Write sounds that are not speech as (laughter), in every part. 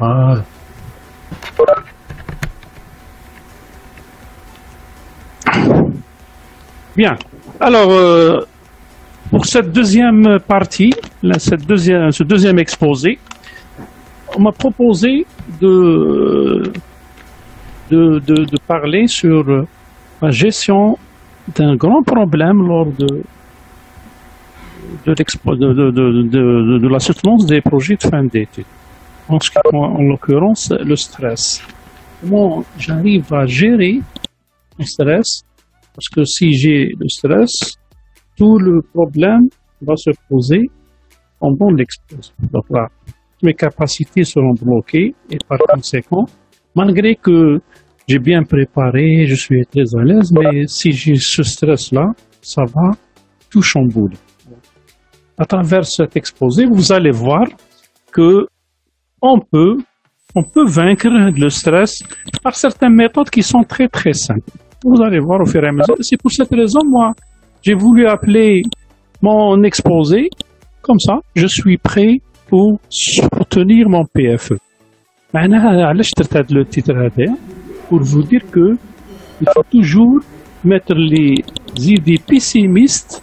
Ah. Bien. Alors, euh, pour cette deuxième partie, là, cette deuxième, ce deuxième exposé, on m'a proposé de, de, de, de parler sur euh, la gestion d'un grand problème lors de de, de, de, la soutenance des projets de fin d'études. En, ce qui- en, en l'occurrence, le stress. Comment j'arrive à gérer le stress? Parce que si j'ai le stress, tout le problème va se poser pendant l'expose. Donc là, mes capacités seront bloquées et par conséquent, malgré que j'ai bien préparé, je suis très à l'aise, mais si j'ai ce stress-là, ça va tout chambouler à travers cet exposé, vous allez voir que on peut, on peut vaincre le stress par certaines méthodes qui sont très très simples. Vous allez voir au fur et à mesure. C'est pour cette raison, moi, j'ai voulu appeler mon exposé comme ça. Je suis prêt pour soutenir mon PFE. Maintenant, je vais le titre pour vous dire que il faut toujours mettre les idées pessimistes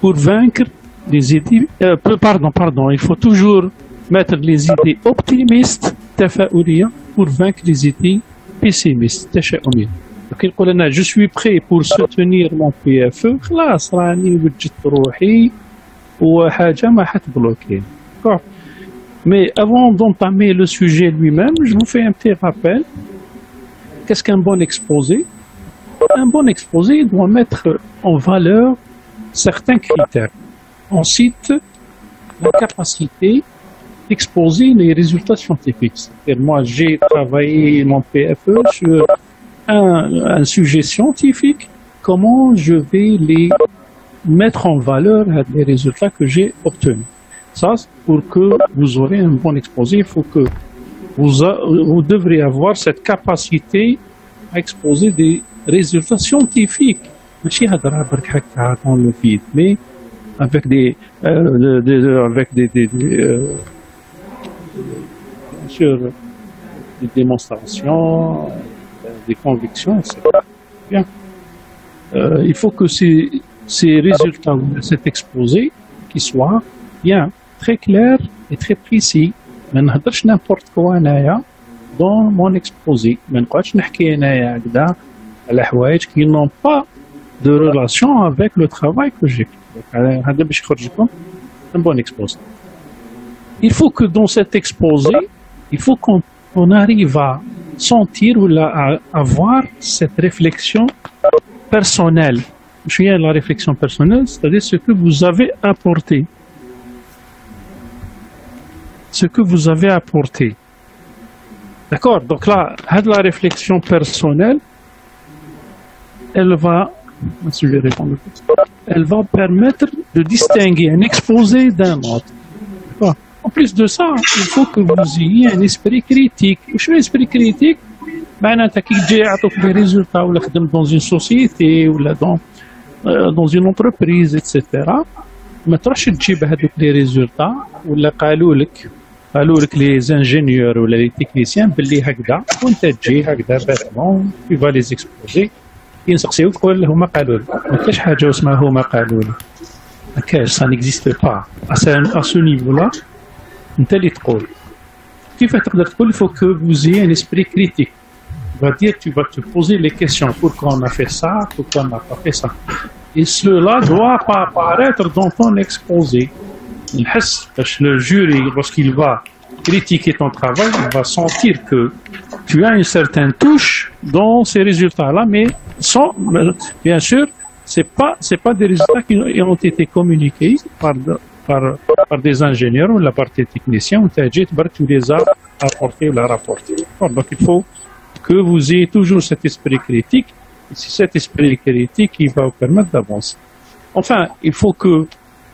pour vaincre les idées euh, pardon pardon il faut toujours mettre les idées optimistes تفاؤلية pour vaincre les idées pessimistes تشاؤمية كي نقول انا je suis prêt pour soutenir mon PFE خلاص راني وجدت روحي وحاجة ما حتبلوكي D'accord Mais avant d'entamer le sujet lui-même, je vous fais un petit rappel. Qu'est-ce qu'un bon exposé Un bon exposé doit mettre en valeur certains critères. on cite la capacité d'exposer les résultats scientifiques. C'est-à-dire, moi, j'ai travaillé mon PFE sur un, sujet scientifique, comment je vais les mettre en valeur les résultats que j'ai obtenus? Ça, pour que vous aurez un bon exposé, il faut que vous, a, devrez avoir cette capacité à exposer des résultats scientifiques. Je suis à dans le vide, Mais avec des, euh, de- de- avec des, des- des, euh, bien sûr, des démonstrations, euh, des convictions, etc. Bien. Euh, il faut que ces, ces résultats, ou cet exposé, qui soit bien très clair et très précis. ما نهضرش n'importe quoi انايا dans mon exposé ما نقعدش نحكي انايا هكذا على حوايج qui n'ont pas de relation avec le travail que j'ai euh, mais un bon exposé. Il faut que dans cet exposé, il faut qu'on arrive à sentir ou à avoir cette réflexion personnelle. Je viens à la réflexion personnelle, c'est-à-dire ce que vous avez apporté. Ce que vous avez apporté. D'accord? Donc là, la réflexion personnelle, elle va... Je vais répondre. elle va permettre de distinguer un exposé d'un autre. D'accord En plus de ça, il faut que vous ayez un esprit critique. Je suis esprit critique معناتها كي تجي يعطوك لي ريزولتا ولا خدم dans une société ولا dans euh, dans une entreprise etc ما تروحش تجيب هذوك لي ريزولتا ولا قالوا لك قالوا لك لي زانجينيور ولا لي تكنيسيان باللي هكذا وانت تجي هكذا باتمون في فا لي زيكسبوزي ينسقسيوك تقول هما قالوا لك ما كاينش حاجه اسمها هما قالوا لي ما كاينش سا نيكزيست با ا سو نيفو لا انت اللي تقول كيف تقدر تقول faut que vous ayez un esprit critique va dire tu vas te poser les questions pourquoi on a fait ça pourquoi on n'a pas fait ça et cela doit pas apparaître dans ton exposé الحس باش le jury lorsqu'il va critiquer ton travail il va sentir que tu as une certaine touche dans ces résultats là mais sans bien sûr c'est pas c'est pas des résultats qui ont été communiqués par par, par des ingénieurs ou la partie technicien ou tu les as apportés ou la rapportés. Donc il faut que vous ayez toujours cet esprit critique. C'est cet esprit critique qui va vous permettre d'avancer. Enfin, il faut que,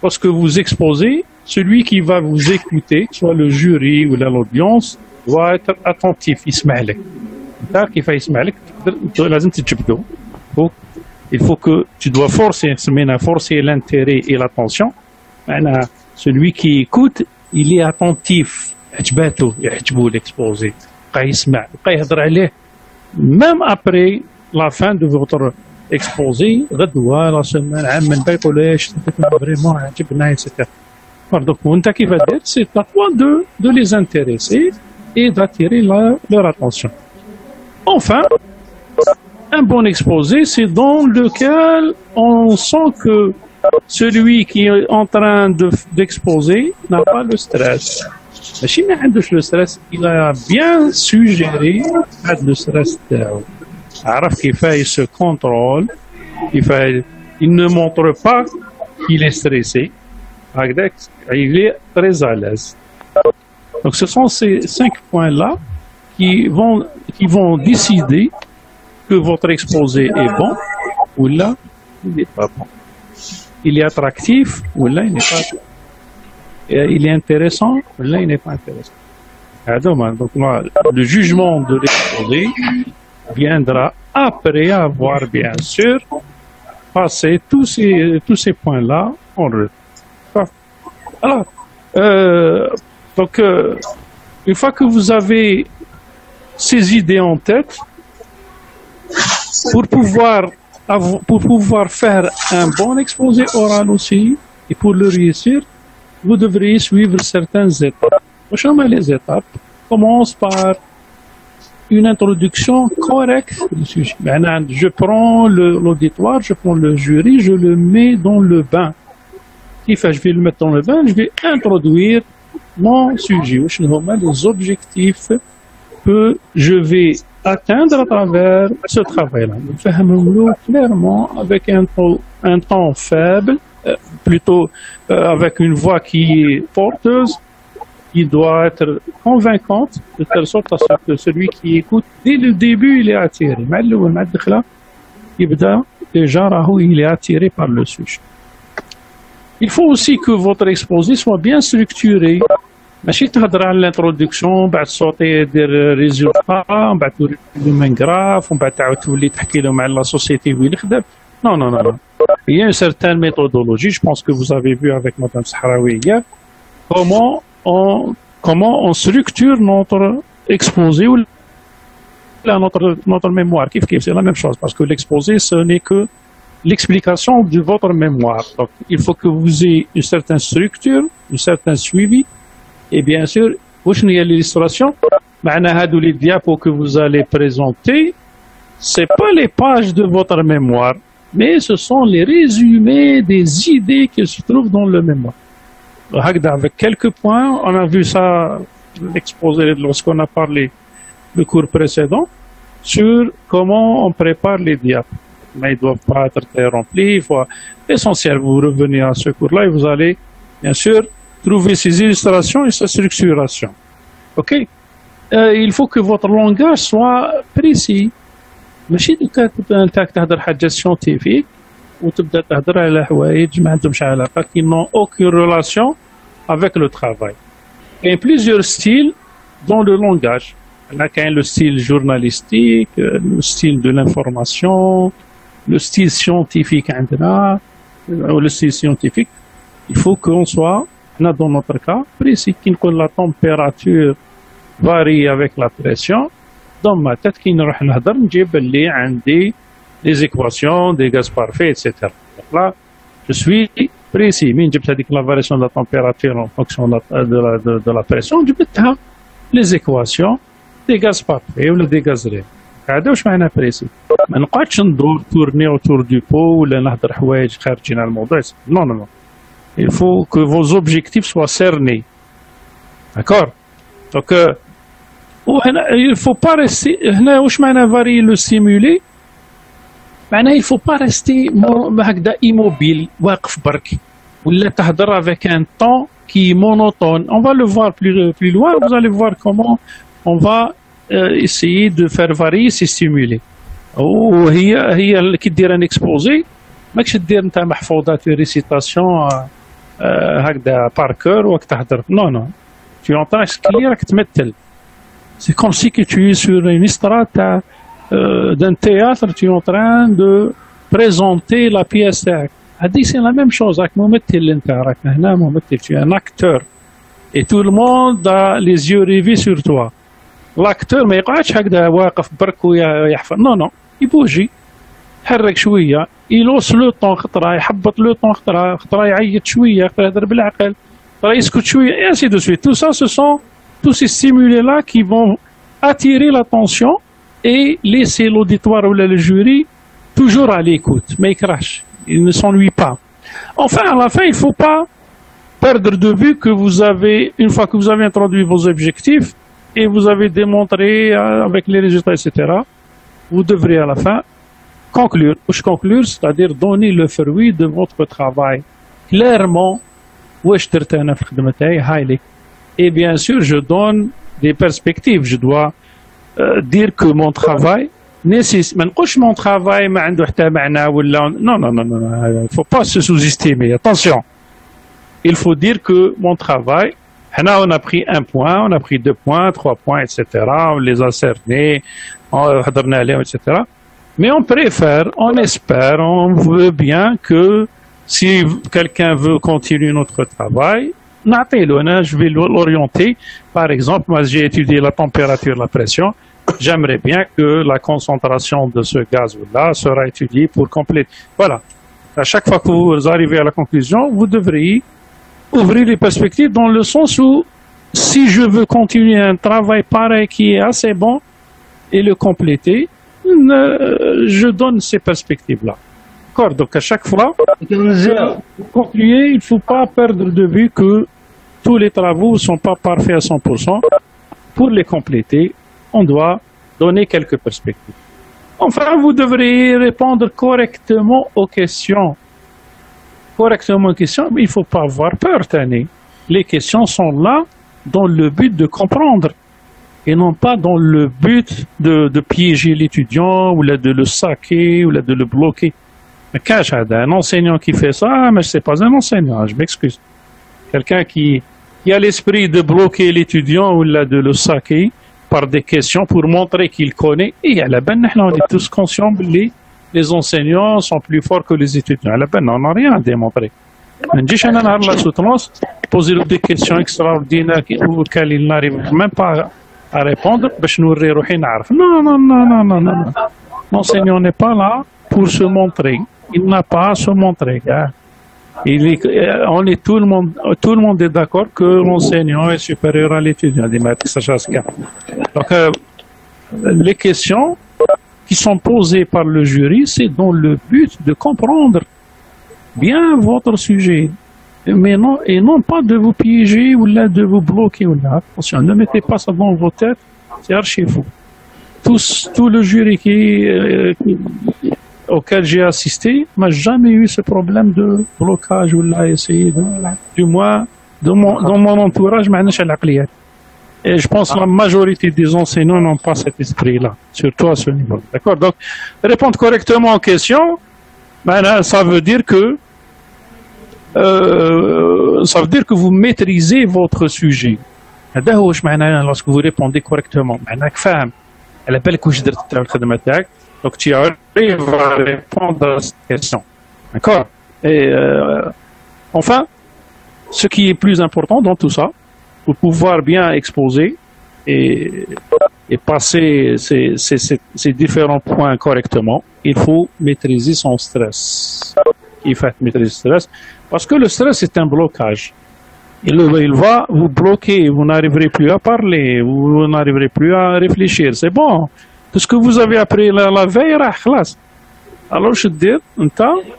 lorsque vous exposez, celui qui va vous écouter, soit le jury ou l'audience, doit être attentif, يسمع il faut que tu dois forcer forcer l'intérêt et l'attention celui qui écoute il est attentif l'exposé même après la fin de votre exposé la semaine vraiment donc c'est à toi de, de les intéresser et d'attirer leur attention Enfin, un bon exposé, c'est dans lequel on sent que celui qui est en train d'exposer n'a pas le stress. Le stress, il a bien suggéré le stress qu'il fait, se contrôle, il, il ne montre pas qu'il est stressé, il est très à l'aise. Donc ce sont ces cinq points-là qui vont, qui vont décider que votre exposé est bon ou là, il n'est pas bon. Il est attractif ou là, il n'est pas bon. Il est intéressant ou là, il n'est pas intéressant. Donc, le jugement de l'exposé viendra après avoir, bien sûr, passé tous ces, tous ces points-là en. Alors, euh, donc, euh, une fois que vous avez ces idées en tête pour pouvoir, pour pouvoir faire un bon exposé oral aussi, et pour le réussir, vous devriez suivre certaines étapes. Prochainement, les étapes commencent par une introduction correcte du sujet. Je prends l'auditoire, je prends le jury, je le mets dans le bain. Je vais le mettre dans le bain, je vais introduire mon sujet. Les objectifs que je vais atteindre à travers ce travail-là. Nous clairement avec un, un temps faible, euh, plutôt euh, avec une voix qui est porteuse, qui doit être convaincante, de telle sorte à ce que celui qui écoute, dès le début, il est attiré. Déjà, il est attiré par le sujet. Il faut aussi que votre exposé soit bien structuré, ماشي تهضر على الانتروداكسيون بعد صوتي دير ريزولتا من بعد توري لهم ان غراف ومن بعد تعاود تولي تحكي لهم على لا سوسيتي وين خدم نو نو نو Il y a une certaine méthodologie, je pense que vous avez vu avec Madame Sahraoui hier, comment on, comment on structure notre exposé ou notre, notre mémoire. C'est la même chose, parce que l'exposé, ce n'est que l'explication de votre mémoire. Donc, il faut que vous ayez une certaine structure, un certain suivi, et bien sûr, l'illustration les diapos que vous allez présenter, c'est pas les pages de votre mémoire, mais ce sont les résumés des idées qui se trouvent dans le mémoire. Avec quelques points, on a vu ça exposé lorsqu'on a parlé du cours précédent sur comment on prépare les diapos. Mais ils ne doivent pas être très remplis. Il faut essentiel. Vous revenez à ce cours-là et vous allez, bien sûr, trouver ces illustrations et sa structuration. OK euh, Il faut que votre langage soit précis. ماشي انت تهضر حاجه سيونتيفيك وتبدا تهضر على حوايج ما عندهمش علاقه qui n'ont aucune relation avec le travail. Il y a plusieurs styles dans le langage. Il y a le style journalistique, le style de l'information, le style scientifique ou le style scientifique. Il faut qu'on soit dans notre cas précis que la température varie avec la pression dans ma tête qui نروح نهضر نجيب اللي عندي des équations des gaz parfaits etc donc là je suis précis من جبت هذيك la variation de la température en fonction de la, de la, de, de la pression جبتها les équations des gaz parfaits ولا des gaz réels هذا واش معناه بريسي ما نقعدش ندور تورني اوتور دو بو ولا نهضر حوايج خارجين على الموضوع نو نو نو il faut que vos objectifs soient cernés. D'accord? Donc, euh, il ne faut pas rester. varier le simulé il ne faut pas rester immobile, ou avec un temps qui est monotone. On va le voir plus, plus loin, vous allez voir comment on va euh, essayer de faire varier ces stimuli. Ou qui dire un exposé, mais que dire une récitation. Euh, هكذا باركور وراك تهضر نو نو tu entends ce qu'il راك تمثل c'est comme si que tu es sur une estrade euh, d'un théâtre tu es en train de présenter la pièce تاعك هذه c'est la même chose راك ممثل انت راك هنا ممثل tu es un acteur et tout le monde a les yeux rivés sur toi l'acteur ما يقعدش هكذا واقف برك ويحفظ نو نو يبوجي يحرك شويه يلوس لو طون خطره يحبط لو طون خطره خطره يعيط شويه خطره يهضر بالعقل خطره يسكت شويه et ainsi de suite tout ça ce sont tous ces stimuli là qui vont attirer l'attention et laisser l'auditoire ou le jury toujours à l'écoute mais il crache il ne s'ennuie pas enfin à la fin il ne faut pas perdre de vue que vous avez une fois que vous avez introduit vos objectifs et vous avez démontré avec les résultats etc vous devrez à la fin conclure, conclure, c'est-à-dire donner le fruit de votre travail. Clairement, et bien sûr, je donne des perspectives. Je dois euh, dire que mon travail nécessite. mon travail non, non, non, non, il ne faut pas se sous-estimer. Attention. Il faut dire que mon travail, on a pris un point, on a pris deux points, trois points, etc. On les a cernés, on a etc. Mais on préfère, on espère, on veut bien que si quelqu'un veut continuer notre travail, je vais l'orienter. Par exemple, moi j'ai étudié la température, la pression. J'aimerais bien que la concentration de ce gaz-là sera étudiée pour compléter. Voilà. À chaque fois que vous arrivez à la conclusion, vous devriez ouvrir les perspectives dans le sens où si je veux continuer un travail pareil qui est assez bon et le compléter, je donne ces perspectives-là. D'accord Donc à chaque fois, pour conclure, il ne faut pas perdre de vue que tous les travaux ne sont pas parfaits à 100%. Pour les compléter, on doit donner quelques perspectives. Enfin, vous devrez répondre correctement aux questions. Correctement aux questions, mais il ne faut pas avoir peur, Tani. Les questions sont là dans le but de comprendre et non pas dans le but de, de piéger l'étudiant ou de le saquer ou de le bloquer. Mais un enseignant qui fait ça, mais c'est pas un enseignant, je m'excuse. Quelqu'un qui, qui a l'esprit de bloquer l'étudiant ou de le saquer par des questions pour montrer qu'il connaît. Et à la ben, on est tous conscients que les, les enseignants sont plus forts que les étudiants. À la ben, on n'a rien à démontrer. نجيش انا نهار لا سوتونس poser des questions extraordinaires auxquelles il n'arrive même pas à répondre باش نوري روحي نعرف non non non non non non l'enseignant n'est pas là pour se montrer il n'a pas à se montrer il est, on est tout le monde tout le monde est d'accord que l'enseignant est supérieur à l'étudiant donc euh, les questions qui sont posées par le jury c'est dans le but de comprendre bien votre sujet mais non, et non pas de vous piéger ou là de vous bloquer ou là. Attention, ne mettez pas ça dans vos têtes, c'est archi fou. tout le jury qui, euh, auquel j'ai assisté m'a jamais eu ce problème de blocage ou là essayer du moins dans mon, dans mon entourage, et je pense que la majorité des enseignants n'ont pas cet esprit-là, surtout à ce niveau. D'accord? Donc, répondre correctement aux questions, ben ça veut dire que euh, ça veut dire que vous maîtrisez votre sujet. lorsque vous répondez correctement معناك فاهم على بالك واش درت الخدمه تاعك donc tu arrives à répondre à cette question d'accord et euh, enfin ce qui est plus important dans tout ça pour pouvoir bien exposer et, et passer ces, ces, ces, ces différents points correctement il faut maîtriser son stress il faut maîtriser le stress parce que le stress est un blocage. Il, va vous bloquer, vous n'arriverez plus à parler, vous n'arriverez plus à réfléchir. C'est bon. Tout ce que vous avez appris la, la veille, classe. Alors je dis,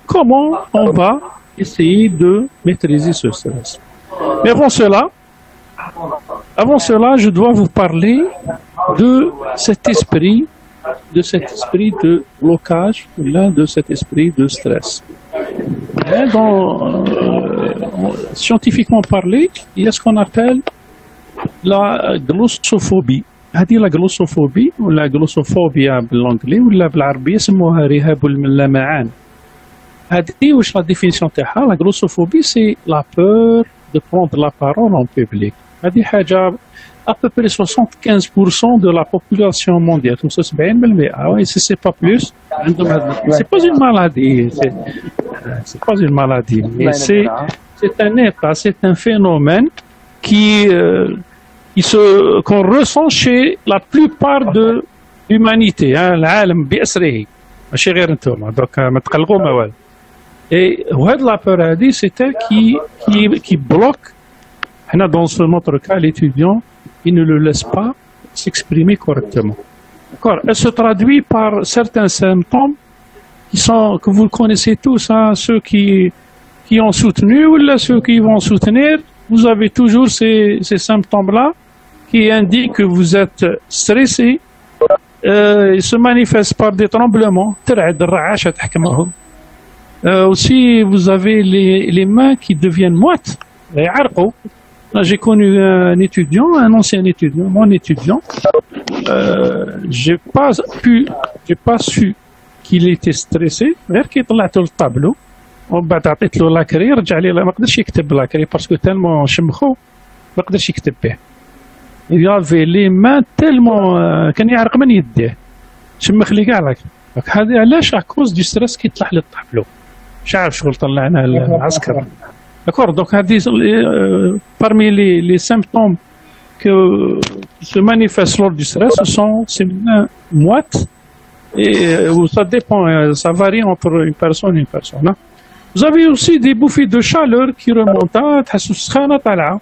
comment on va essayer de maîtriser ce stress? Mais avant cela, avant cela, je dois vous parler de cet esprit de cet esprit de blocage, de cet esprit de stress. Scientifiquement parlé, il y a ce qu'on appelle la glossophobie. هذه لا غلوسوفوبي ولا غلوسوفوبيا بالانجلي ولا بالعربيه يسموها رهاب اللمعان هذه واش لا ديفينيسيون تاعها لا غلوسوفوبي سي لا بور دو بروندر لا بارول اون بوبليك هذه حاجة à peu près 75% de la population mondiale, 70%, ah oui, c'est pas plus. C'est pas une maladie, c'est pas une maladie, mais c'est un état, c'est un phénomène qui, euh, qui se, qu'on ressent chez la plupart de l'humanité, hein, العالم بأسره ماشي غير انتم donc ما تقلقوا ما والو et وهاد la peur هذه c'est elle qui qui qui bloque هنا dans ce notre cas l'étudiant il ne le laisse pas s'exprimer correctement. D'accord. Elle se traduit par certains symptômes qui sont que vous connaissez tous hein, ceux qui qui ont soutenu ou ceux qui vont soutenir. Vous avez toujours ces, ces symptômes là qui indique que vous êtes stressé, euh, il se manifeste par des tremblements. Euh, aussi, vous avez les, les mains qui deviennent moites. J'ai connu un étudiant, un ancien étudiant, mon étudiant. Euh, j'ai pas pu, j'ai pas su qu'il était stressé. غير كي طلعت له الطابلو ومن بعد عطيت له لاكري رجع لي ما قدرش يكتب لاكري باسكو تالمون شمخو ما قدرش يكتب به il avait les mains tellement كان يعرق من يديه شمخ لي كاع لك هذه علاش كوز دي ستريس كيطلع لي الطحبلو مش عارف شغل طلعنا العسكر داكور دونك هذه parmi les, les symptômes que se manifestent lors du stress ce sont ces mains moites et ça dépend ça varie entre une personne et une personne hein. vous avez aussi des bouffées de chaleur qui remontent تحسوا السخانه طالعه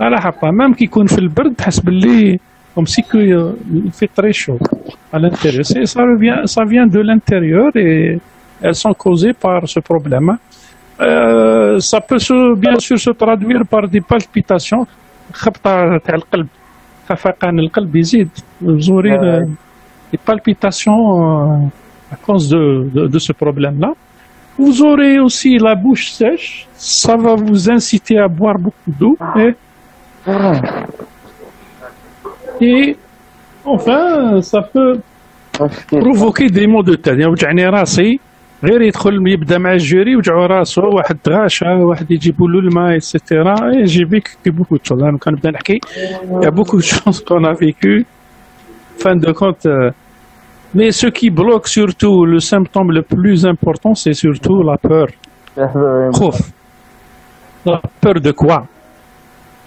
على حقها مام كي يكون في البرد تحس باللي comme si que il fait très chaud à l'intérieur. Ça vient, ça vient de l'intérieur et elles sont causées par ce problème. Ça peut bien sûr se traduire par des palpitations. Vous aurez Des palpitations à cause de, ce problème-là. Vous aurez aussi la bouche sèche. Ça va vous inciter à boire beaucoup d'eau. Et, et enfin, ça peut provoquer des maux de tête. غير يدخل يبدا مع الجوري يوجعوا راسه واحد غاشة واحد يجيبوا له الماء اكسيتيرا جي فيك بوكو دو شوز أنا كنبدا نحكي يا بوكو دو شوز كون ا فيكو fin de compte mais ce qui bloque surtout le symptôme le plus important c'est surtout la peur. خوف la peur de quoi?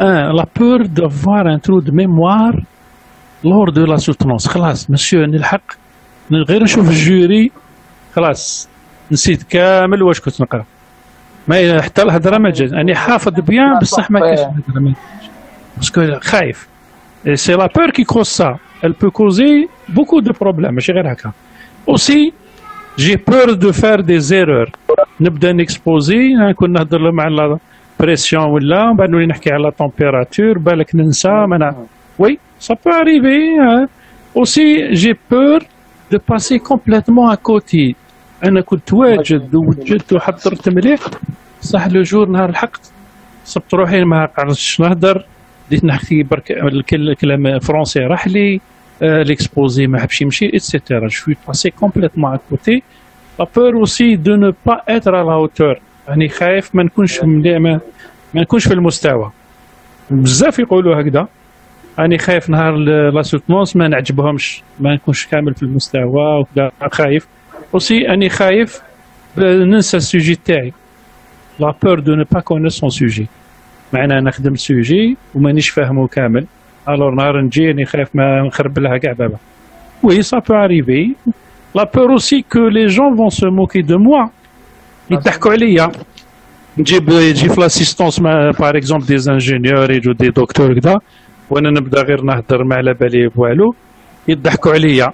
Un, la peur d'avoir un trou de mémoire lors de la soutenance. خلاص مسيو نلحق غير نشوف الجوري خلاص نسيت كامل واش كنت نقرا ما حتى الهضره ما جات اني حافظ بيان بصح ما كاينش الهضره ما باسكو خايف سي لا بور كي كوز سا elle peut causer beaucoup de problèmes ماشي غير هكا aussi j'ai peur de faire des erreurs نبدا نكسبوزي نكون نهضر مع بريسيون ولا بعد نولي نحكي على تمبيراتور بالك ننسى منا وي سا بو اريفي اوسي جي بور دو باسي كومبليتمون ا كوتي أنا كنت واجد وجدت وحضرت مليح. صح لو جور نهار لحقت صبت روحي ما قعدتش نهضر. بديت نحكي برك الكلام فرونسي راح لي ليكسبوزي ما حبش يمشي اتسيتيرا جو باسي كومبليتمون ا كوتي لا بور اوسي دو نو با اتر على هوتور راني خايف ما نكونش ما, ما نكونش في المستوى. بزاف يقولوا هكذا. راني خايف نهار لا سوتونس ما نعجبهمش. ما نكونش كامل في المستوى وكذا. خايف. اوسي اني خايف ننسى السوجي تاعي لا بور دو نو با كونير سون سوجي معناها نخدم السوجي ومانيش فاهمه كامل الور نهار نجي راني خايف ما نخرب لها كاع بابا وي سا بو اريفي لا بور اوسي كو لي جون فون سو موكي دو موا يضحكوا عليا نجيب يجي في لاسيستونس باغ اكزومبل دي زانجينيور يجو دي دكتور كذا وانا نبدا غير نهضر ما على بالي بوالو يضحكوا عليا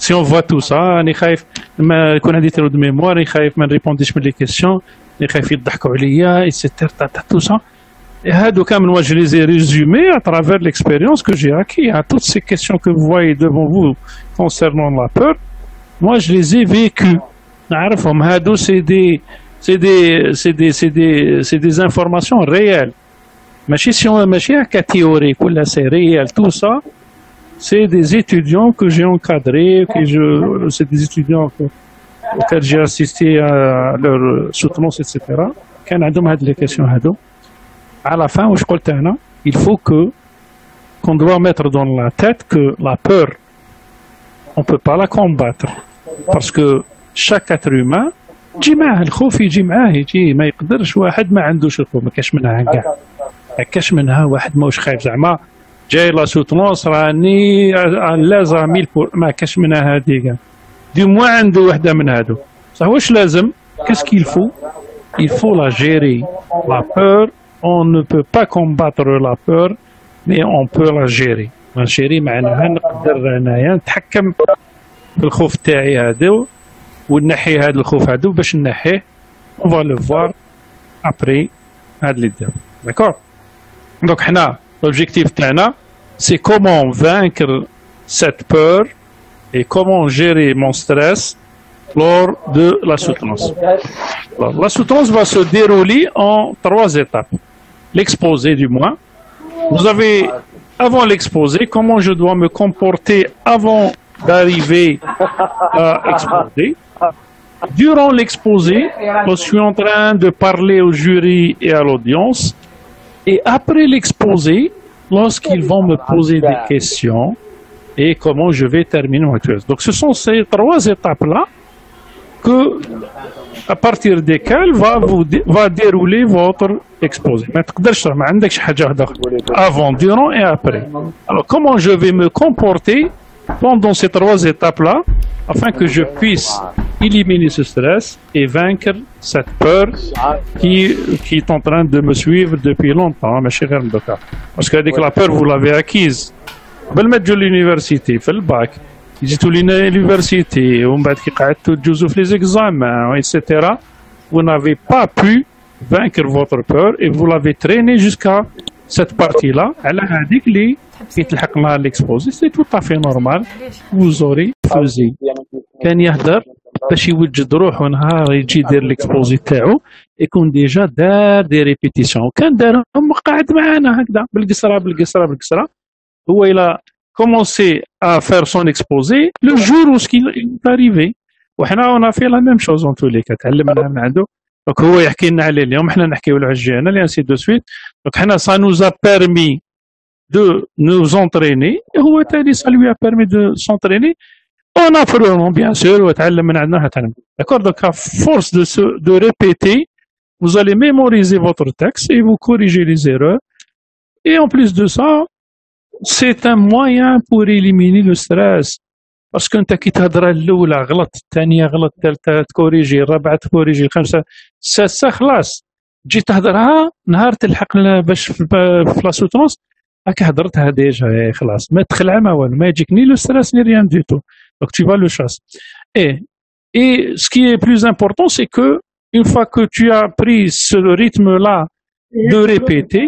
سي اون فوا تو سا راني خايف ما يكون عندي ترو دو ميموار راني خايف ما نريبونديش من لي كيسيون راني خايف يضحكوا عليا ايتتر تو سا هادو كامل moi je les ai résumés à travers l'expérience que j'ai acquis à toutes ces questions que vous voyez devant vous concernant la peur moi je les ai vécues نعرفهم هادو سي دي سي دي سي دي سي دي سي دي انفورماسيون ريال ماشي سي ماشي هكا تيوريك ولا سي ريال تو سا c'est des étudiants que j'ai encadrés, que je, c'est des étudiants que, auxquels j'ai assisté à leur soutenance, etc. كان عندهم هذه les questions هادو. À la fin, je قلت أنا, il faut que qu'on doit mettre dans la tête que la peur, on peut pas la combattre parce que chaque être humain يجي معاه الخوف يجي معاه يجي ما يقدرش واحد ما عندوش الخوف ما كاش منها كاع ما كاش منها واحد ماهوش خايف زعما جاي لا سوتونس راني ميل بور ما كاش منها كاع. دي موا عنده وحدة من هادو. صح واش لازم؟ كاس كيل فو؟ Il faut la gérer. La peur. On ne peut pas combattre la peur mais on peut la gérer. La gérer معناها نقدر انايا نتحكم في الخوف تاعي هذا ونحي هذا الخوف هذا باش نحيه on va le voir après هاد اللي دار داكور دونك حنا l'objectif تاعنا c'est comment vaincre cette peur et comment gérer mon stress lors de la soutenance. La soutenance va se dérouler en trois étapes. L'exposé du moins. Vous avez, avant l'exposé, comment je dois me comporter avant d'arriver à exposer. Durant l'exposé, je suis en train de parler au jury et à l'audience. Et après l'exposé, lorsqu'ils vont me poser des questions et comment je vais terminer mon thèse. Donc ce sont ces trois étapes-là que, à partir desquelles va, va dérouler votre exposé. Avant, durant et après. Alors comment je vais me comporter pendant ces trois étapes-là afin que je puisse éliminer ce stress et vaincre cette peur qui, qui est en train de me suivre depuis longtemps, parce que la peur, vous l'avez acquise. قبل ما تجوا l'université في الباك جيتوا لنا l'université ومن بعد كي قعدتوا تجوزوا في les examens etc. vous n'avez pas pu vaincre votre peur et vous l'avez traîné jusqu'à cette partie-là على هذيك اللي يتلحق لها l'exposé c'est tout à fait normal vous aurez faisé كان يهدر باش يوجد روحه نهار يجي يدير ليكسبوزي تاعو يكون ديجا دار دي ريبيتيسيون كان دارهم قاعد معانا هكذا بالقصرة بالقصرة بالقصرة. هو إلى كومونسي ا فير سون اكسبوزي لو جور il اريفي وحنا اون في لا ميم شوز اون تولي تعلمنا من عنده. دونك هو يحكي لنا عليه اليوم حنا نحكيو على الجينا لي انسي دو سويت دونك حنا سا نوزا بيرمي دو نوز انتريني هو تاني سا لوي ا بيرمي دو سونتريني On apprenant, bien sûr, d'accord Donc, à force de, se, de répéter, vous allez mémoriser votre texte et vous corriger les erreurs. Et en plus de ça, c'est un moyen pour éliminer le stress. parce que انت كي تهضر الاولى غلط الثانية غلط الثالثه تكوريجي الرابعه تكوريجي الخامسه السادسه خلاص تجي تهضرها نهار تلحق باش في لا سوتونس راك هضرتها ديجا خلاص ما تخلع ما والو ما يجيك ني لو ستريس ني ريان دي تو Donc tu vas le chasser. Et, et ce qui est plus important, c'est que une fois que tu as pris ce rythme-là de répéter,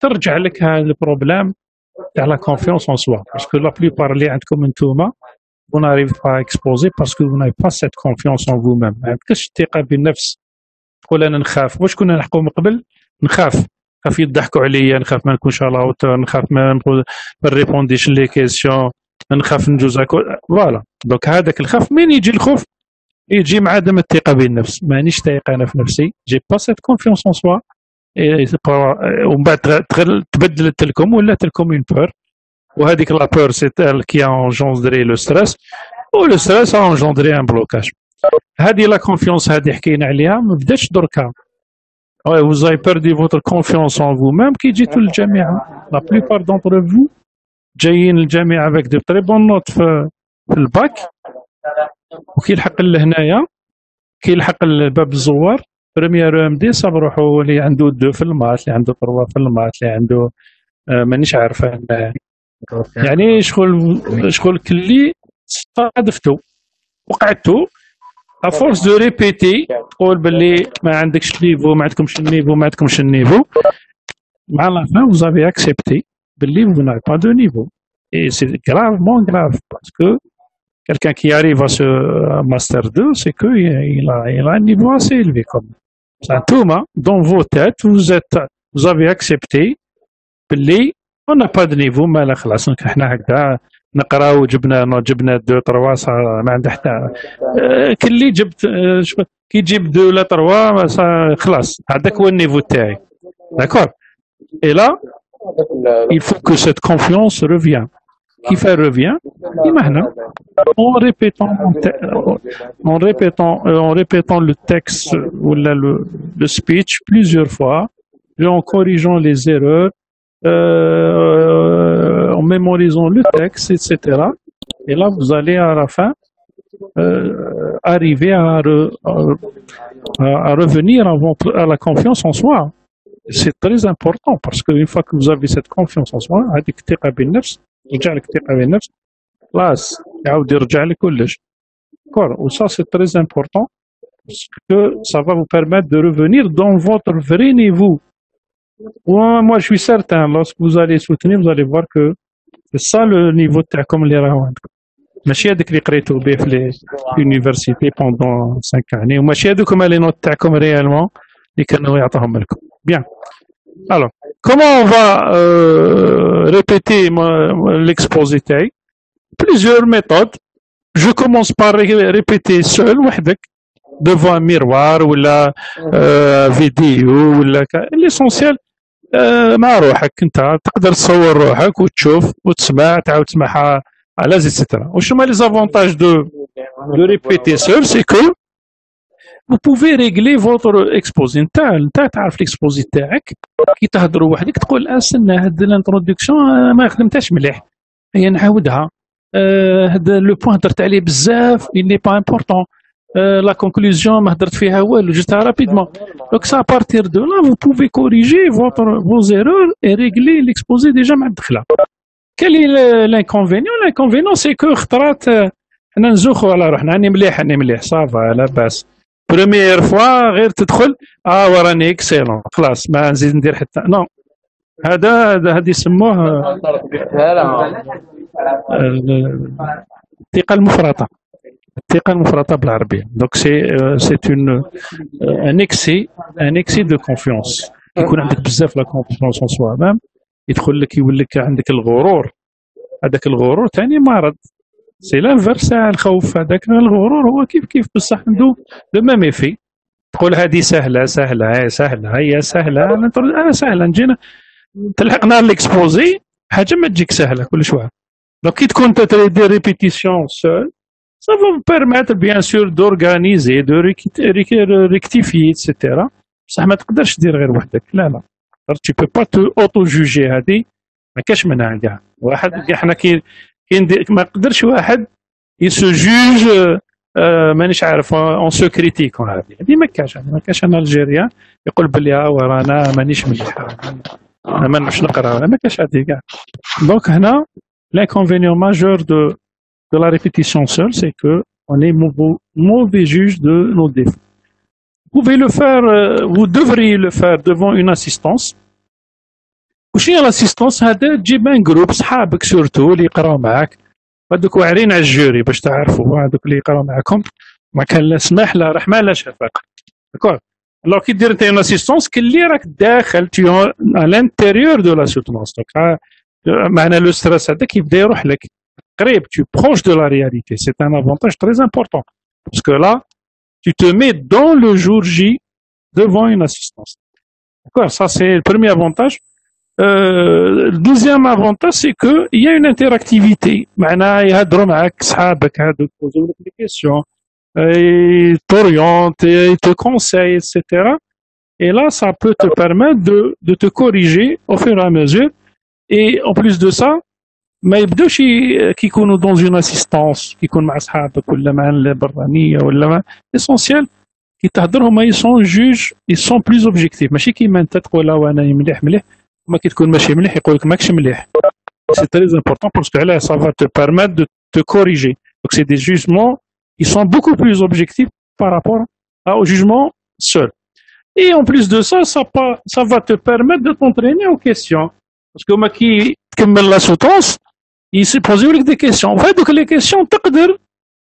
ترجع لك هذا البروبلème تاع la confiance en soi. Parce que la plupart اللي عندكم انتوما vous n'arrivez pas à exposer parce que vous n'avez pas cette confiance en vous-même. ما عندكش الثقة بالنفس. تقول أنا نخاف. واش كنا نحكوا من قبل؟ نخاف. نخاف يضحكوا عليا نخاف ما نكونش على اوتور نخاف ما نريبونديش لي كيسيون نخاف نجوز فوالا. دونك هذاك الخوف من يجي الخوف؟ يجي مع عدم الثقة بالنفس. مانيش تايق أنا في نفسي. جي با سيت كونفيونس اون سوا ومن بعد تبدلت لكم ولات لكم اون بور وهذيك لا بور سي كي انجوندري لو ستريس ولو ستريس انجوندري ان بلوكاج هذه لا كونفيونس هذه حكينا عليها. ما بداتش دركا. Vous avez perdu votre confiance en vous-même كي جيتوا للجامعه لا بلوبار دونتر فو جايين الجامعة avec de très bonnes notes في, الباك. وكيلحق لهنايا. كيلحق الباب الزوار. بريمير ام دي صاب روحو اللي عنده دو في المات اللي عنده تروا في المات اللي عنده آه، مانيش عارف يعني شغل شغل كلي صادفتو. وقعدتو. افورس دو ريبيتي تقول باللي ما عندكش نيفو ما عندكمش النيفو ما عندكمش النيفو مع لا فان vous اكسبتي باللي vous n'avez pas de niveau et c'est gravement grave parce que quelqu'un qui arrive à ce master 2 c'est que il a, il a un niveau assez élevé comme tout dans vos têtes vous êtes vous avez accepté باللي on n'a pas de niveau ما خلاص حنا هكذا نقراو جبنا جبنا دو تروا ما عنده حتى آه، كلي جبت آه، كي تجيب دو لا تروا خلاص هذاك هو النيفو تاعي داكور اي لا il faut que cette confiance revienne. Qui fait revient, en répétant, en répétant, euh, en répétant le texte ou le, speech plusieurs fois, et en corrigeant les erreurs, euh, en mémorisant le texte, etc. Et là, vous allez à la fin euh, arriver à, revenir à la confiance en soi C'est très important parce qu'une fois que vous avez cette confiance en soi, خلاص يعاود يرجع لك كلش D'accord ça c'est très important parce que ça va vous permettre de revenir dans votre vrai niveau moi, je suis certain, lorsque vous allez soutenir, vous allez voir que c'est ça le niveau de comme les ماشي هذاك اللي قريتو به في l'université pendant 5 années وماشي هذوك هما لي نوت تاعكم réellement اللي كانوا يعطوهم لكم bien alors comment on va euh, répéter l'exposé تاعي plusieurs méthodes je commence par répéter seul وحدك devant un miroir ولا euh, vidéo ولا l'essentiel آه، مع روحك انت تقدر تصور روحك وتشوف وتسمع تعاود تسمعها على زيت سترا وش هما لي زافونتاج دو دو ريبيتي سول سي كو vous pouvez régler votre exposé نتاع نتاع تعرف l'exposé تاعك. كي تهضروا وحدك تقول آه، استنى هاد الانترودكسيون آه، ما خدمتهاش مليح. هي نعاودها. آه، هاد لو بوان هضرت عليه بزاف il n'est pas important. لا كونكلوزيون ما هضرت فيها والو جبتها رابيدمون دونك سا بارتير دو لا فو بوفي كوريجي فوتر فو زيرور اي ريغلي ليكسبوزي ديجا مع الدخله كال لانكونفينيون لانكونفينيون سي كو خطرات حنا نزوخو على روحنا. راني مليح راني مليح. صافا لاباس بروميير فوا غير تدخل. آه وراني اكسيلون خلاص ما نزيد ندير حتى. نو هذا هذا يسموه الثقة المفرطة. الثقة المفرطة بالعربية. دونك سي سي اون ان اكسي ان اكسي دو كونفيونس يكون عندك بزاف لا كونفيونس اون سوا مام يدخل لك يولي لك عندك الغرور. هذاك الغرور ثاني مرض. سي لانفيرس تاع الخوف هذاك الغرور هو كيف كيف بصح عنده لو ميم ايفي تقول هذه سهله سهله هي سهله هي سهله أنا سهله نجينا تلحق نهار ليكسبوزي حاجة ما تجيك سهله كل شوية دونك كي تكون تدير ريبيتيسيون سول Ça va vous permettre bien sûr d'organiser, de. بصح ما تقدرش دير غير وحدك لا لا tu peux pas te auto juger هذه ما كاش منها واحد إحنا كي ما قدرش واحد يسو جوج مانيش عارف اون سو كريتيك هذه هذه ما كاش ما كاش انا الجيريان يقول بلي ها ورانا مانيش مليح انا ما نعرفش نقرا ما كاش هذه كاع دونك هنا l'inconvénient majeur de de la répétition seule, c'est que on est mauvais juge de nos défauts. Vous pouvez le faire, euh, vous devriez le faire devant une assistance. وشنو الاسيستونس هذا تجيب ان جروب صحابك سورتو اللي يقراو معاك هذوك واعرين على الجوري باش تعرفوا هذوك اللي يقراو معاكم ما كان لا سماح لا رحمة لا شفاق داكور لو كي دير انت اون اسيستونس كلي راك داخل تي على لانتيريور دو لا سوتونس معنى لو ستريس هذاك يبدا يروح لك es proche de la réalité. C'est un avantage très important. Parce que là, tu te mets dans le jour J devant une assistance. D'accord Ça, c'est le premier avantage. Euh, le deuxième avantage, c'est qu'il y a une interactivité. Maintenant, il y a de poser des questions, ils t'orientent, ils te conseillent, etc. Et là, ça peut te permettre de, de te corriger au fur et à mesure. Et en plus de ça, ما يبداوش كيكونوا دون اون اسيستونس كيكون مع صحابك ولا مع البرانيه ولا مع ليسونسيال كي تهضر هما يسون جوج يسون بلوز اوبجيكتيف ماشي كيما انت تقول وانا مليح مليح ما كي تكون ماشي مليح يقول لك ماكش مليح سي تري امبورطون باسكو علاه سا فا te permettre de te corriger donc c'est des jugements qui sont beaucoup plus objectifs par rapport au jugement seul et en plus de ça ça, pas, ça va te permettre de t'entraîner aux questions parce que ما كي تكمل لا سوتونس يبوزيو لك دي كيسيون وهذوك لي كيسيون تقدر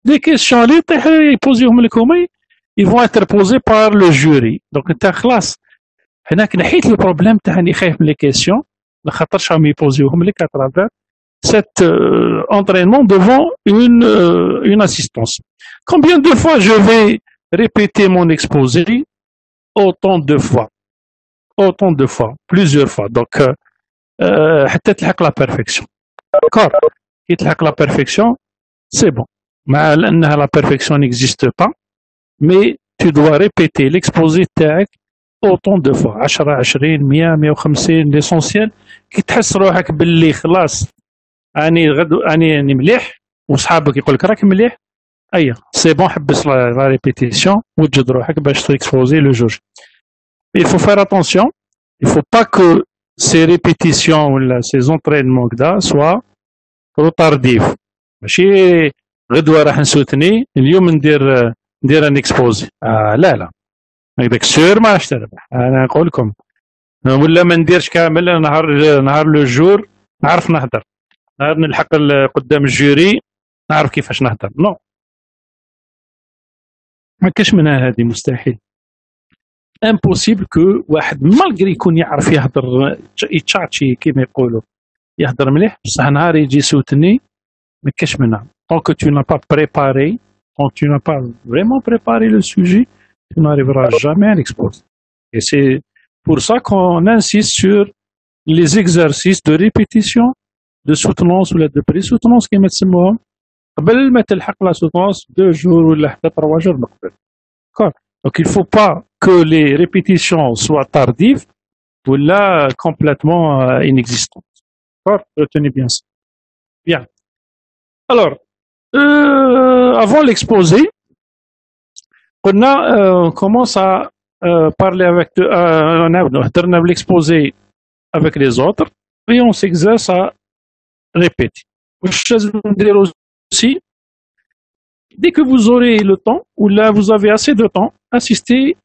دي كيسيون اللي يطيح يبوزيوهم لك هما ils vont être posés par le jury donc انت خلاص هناك نحيت البروبليم تاع اني خايف من لي كيسيون لخاطرش راهم يبوزيوهم لك اترافير cet euh, entraînement devant une, euh, une assistance. Combien de fois je vais répéter mon exposé Autant de fois. Autant de fois. Plusieurs fois. Donc, حتى تلحق la perfection. D'accord كي تلحق la perfection, c'est bon. مع لأنها la perfection n'existe pas, mais tu dois répéter l'exposé autant de fois. 10 20 100 150 ليسونسيال كي تحس روحك باللي خلاص اني غدو اني راني مليح وصحابك يقول لك راك مليح ايا سي بون حبس لا ريبيتيسيون وجد روحك باش تكسبوزي لو جوج il faut faire attention. Il faut pas que ces répétitions ولا ces entraînements كدا soient trop tardifs. ماشي غدوه راح نسوتني اليوم ندير ندير ان اكسبوزي آه لا لا هكذاك سور ما راحش تربح أنا نقول لكم ولا ما نديرش كامل نهار نهار لو جور نعرف نهضر. نهار نلحق قدام الجوري نعرف كيفاش نهضر. نو. ما كاش منها هذه مستحيل. امبوسيبل كو واحد مالغري يكون يعرف يهضر يتشاتشي كيما يقولوا يهضر مليح. بصح نهار يجي سوتني ما كاش منها. طونك تو نا با بريباري طونك تو نا با فريمون بريباري لو سوجي tu n'arriveras jamais à l'exposer. Et c'est pour ça qu'on insiste sur les exercices de répétition, de soutenance ou de pré-soutenance qui mettent تسموهم قبل ما تلحق la soutenance deux jours ولا حتى trois jours مقبل. D'accord Donc il ne faut pas que les répétitions soient tardives ou là complètement euh, inexistantes. D'accord Retenez bien ça. Bien. Alors, euh, avant l'exposé, قلنا on commence à parler avec هضرنا l'exposé avec les autres et on s'exerce à répéter واش لازم نديرو aussi dès que vous aurez le temps ou là vous avez assez de temps assistez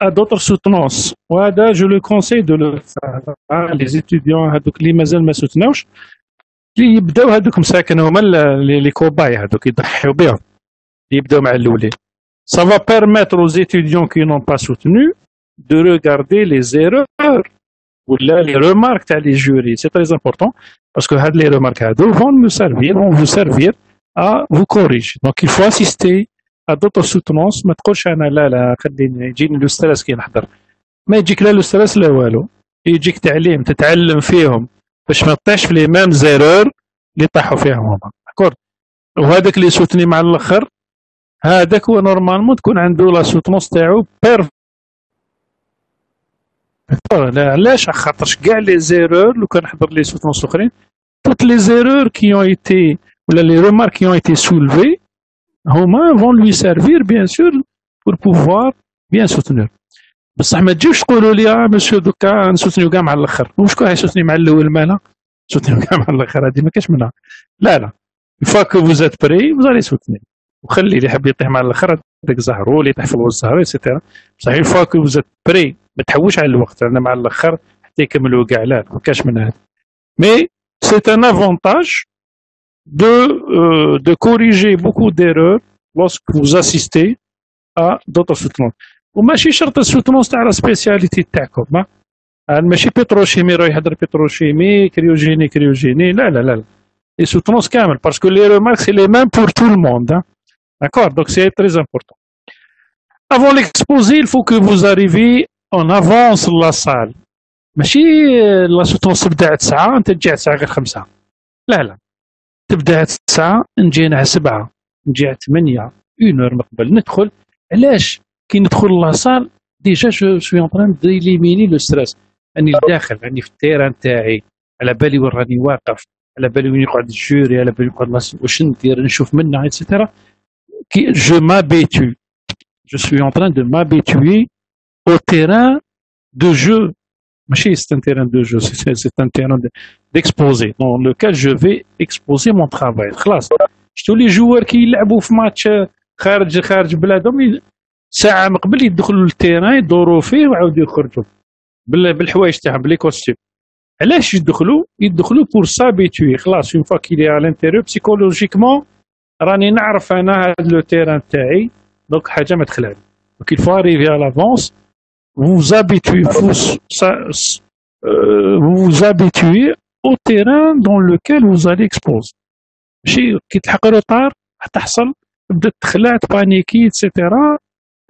à d'autres soutenances وهذا je le conseille de le faire les étudiants هذوك اللي مازال ما سوتناوش اللي يبداو هذوك مساكن هما لي كوباي هذوك يضحيو بهم يبداو مع الاولين Ça va permettre aux étudiants qui n'ont pas soutenu de regarder les erreurs ou les remarques des jurys. C'est très important parce que les remarques vont nous servir, vont vous servir à vous corriger. Donc il faut assister à d'autres soutenances. ما تقولش انا لا لا خليني يجيني الاسترس كي نحضر ما يجيك لا الاسترس لا والو يجيك تعليم تتعلم فيهم باش ما تطيحش في لي ميم زيرور اللي طاحوا فيهم هما داكور وهذاك اللي سوتني مع الاخر هذاك هو نورمالمون تكون عنده لا سوتونس تاعو بيرف علاش؟ خاطرش كاع لي زيرور لو كان حضر لي سوتونس اخرين توت لي زيرور كي اون ايتي ولا لي رومارك كي اون ايتي سولفي هما فون لوي سيرفير بيان سور بور بوفوار بيان سوتنور بصح ما تجيوش تقولوا لي آه مسيو دوكا نسوتنيو كاع مع الآخر. وشكون حيسوتني مع الأول مالا سوتنيو كاع مع الآخر هذه ما كاش منها. لا لا. فوا كو فوزات بري فوزالي سوتني وخلي اللي يحب يطيح مع الآخر داك زهرو اللي يطيح في الزهر ايتترا بصح اون فوا كو فوزات بري ما تحوش على الوقت أنا مع الآخر حتى يكملوا كاع لا ما كاش من هذا مي سي ان افونتاج euh, de corriger beaucoup d'erreurs lorsque vous assistez à d'autres soutenances. وماشي شرط السوتونس تاع السبيسياليتي تاعكم ماشي بتروشيمي راه يهضر بتروشيمي كريوجيني كريوجيني لا لا لا لي سوتونس كامل باسكو لي رومارك سي لي ميم بور تو الموند D'accord Donc c'est très important. Avant l'exposé, il faut que vous arriviez en avance la salle. ماشي لا سوتونس تبدا 9 انت تجي 9 غير 5 لا لا تبدا 9 نجي على 7 نجي على 8 اون اور قبل ندخل. علاش كي ندخل لا سال ديجا جو سوي اون تران ديليميني لو ستريس راني داخل راني في التيران تاعي على بالي وين راني واقف على بالي وين يقعد الجوري على بالي يقعد واش ندير نشوف منها اكسيتيرا جو مابيتو je suis en train de m'habituer au terrain de jeu. C'est un terrain de jeu, c'est un terrain d'exposer, dans lequel je vais exposer mon travail. خلاص شفتوا لي جوار كي يلعبوا في ماتش خارج خارج بلادهم ساعه من قبل يدخلوا للتيران يدوروا فيه وعاودوا يخرجوا بالحوايج تاعهم بلي كوستيم علاش يدخلوا يدخلوا بور سابيتوي خلاص اون فوا كيلي على الانتيريور بسيكولوجيكمون راني نعرف أنا هذا لو تيران تاعي. دونك حاجة ما تخلعني دونك الفو اريفي ا لافونس vous habituez سا ça, euh, vous habituez au terrain dans lequel vous allez exposer. كي تلحق الروطار تحصل تبدا تخلع تبانيكي اكسيتيرا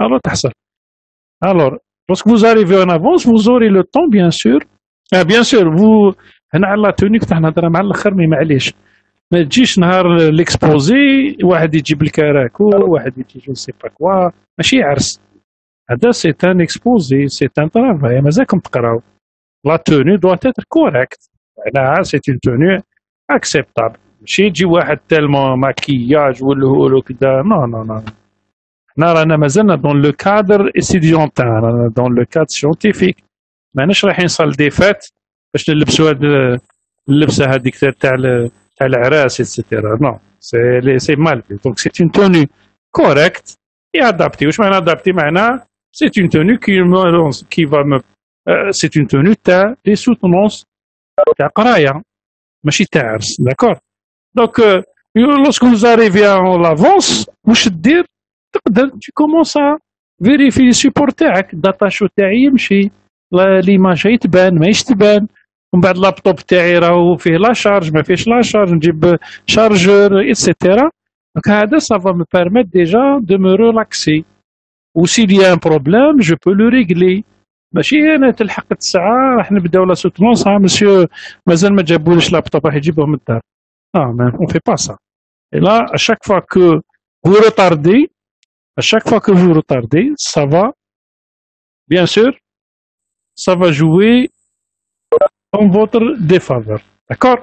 ألو تحصل الور باسكو vous arrivez en avance vous aurez le temps bien sûr. Ah, bien هنا على لا تونيك تاع نهضر مع الآخر مي معليش. ما تجيش نهار ليكسبوزي واحد يجيب الكراكو واحد يجي جو سي با كوا ماشي عرس. هذا سي ان إكسبوزي سي ان ترافاي مازالكم تقراو. لا توني دوا تيتر كوريكت معناها سي اون توني اكسبتابل ماشي يجي واحد تالمون ماكياج والهول وكذا نو نو نو حنا رانا مازلنا دون لو كادر اسيديونتان رانا دون لو كادر سيونتيفيك ماناش رايحين صال دي فات باش نلبسوا هاد اللبسه هذيك تاع تاع العراس اتسيتيرا نو سي سي مال دونك سي اون توني كوريكت اي ادابتي واش معنى ادابتي معناها سي اون توني كي كي فا سي اون توني تاع لي سوتونونس تاع قرايه ماشي تاع عرس داكور دونك vous arrivez en l'avance واش دير تقدر commences à vérifier les supports تاعك الداتا شو تاعي يمشي ليماج تبان ماهيش تبان ومن بعد اللابتوب تاعي راه فيه لا شارج ما فيهش لا شارج نجيب شارجور ايتترا دونك هذا سافا مي بيرميت ديجا دو مي ريلاكسي و سي لي ان بروبليم جو بو لو ريغلي ماشي أنا تلحق الساعة راح نبداو لا سوتونس ها مسيو مازال ما جابوليش لابتوب راح يجيبوه من الدار. آه ما اون في با سا اي لا شاك فوا كو فو روتاردي اشاك فوا كو فو روتاردي سافا بيان سور سافا جوي en votre défaveur. D'accord?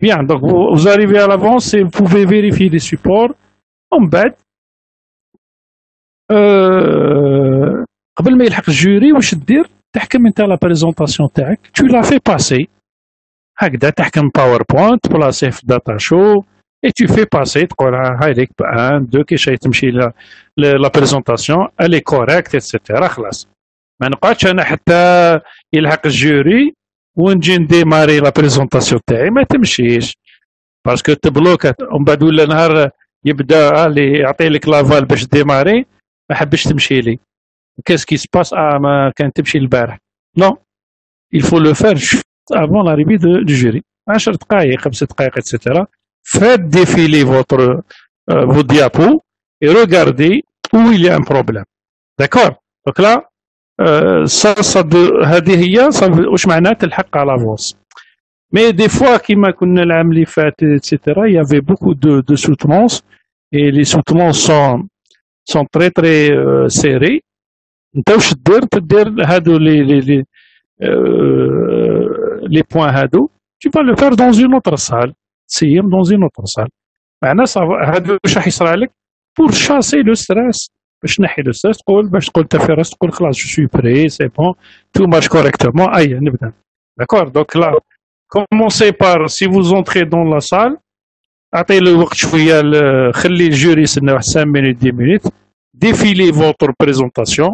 Bien, donc vous, arrivez à l'avance et vous pouvez vérifier les supports. En bête. قبل ما يلحق الجوري واش دير؟ تحكم انت لا بريزونطاسيون تاعك. Tu l'as fait passer. هكذا تحكم باوربوينت بلاسيه في داتا شو اي تو في باسي تقول هايديك بان دو كي شي تمشي لا بريزونطاسيون الي كوريكت اتسيتيرا خلاص. ما نقعدش أنا حتى يلحق الجوري. ونجي نديماري لا بريزونطاسيون تاعي ما تمشيش باسكو تبلوكات ومن بعد ولا نهار يبدا اللي يعطي لك لافال باش ديماري ما حبش تمشي لي كاس كي سباس آه ما كانت تمشي البارح نو il faut le faire avant l'arrivée de, du jury. 10 دقائق 5 دقائق etc. Faites défiler votre, euh, vos diapos et regardez où il problème. D'accord? Donc là, سا صاصد هذه هي واش معناها تلحق على بوس مي دي فوا كيما كنا العام اللي فات ايتترا يا في بوكو دو دو سوتونس اي لي سوتونس سون سون تري تري سيري انت واش دير تدير هادو لي لي لي لي بوين هادو tu vas le faire dans une autre salle. C'est dans une autre salle. معناها هادو واش راح يصرالك pour chasser le stress. باش تنحي لو ستريس تقول باش تقول انت في راسك تقول خلاص جو سوي بري سي بون تو مارش كوريكتومون اي نبدأ. داكور دونك لا كومونسي بار سي فوز اونتري دون لا سال اعطي له وقت شوية خلي الجوري يستنى واحد 5 مينوت 10 مينوت défilez votre présentation.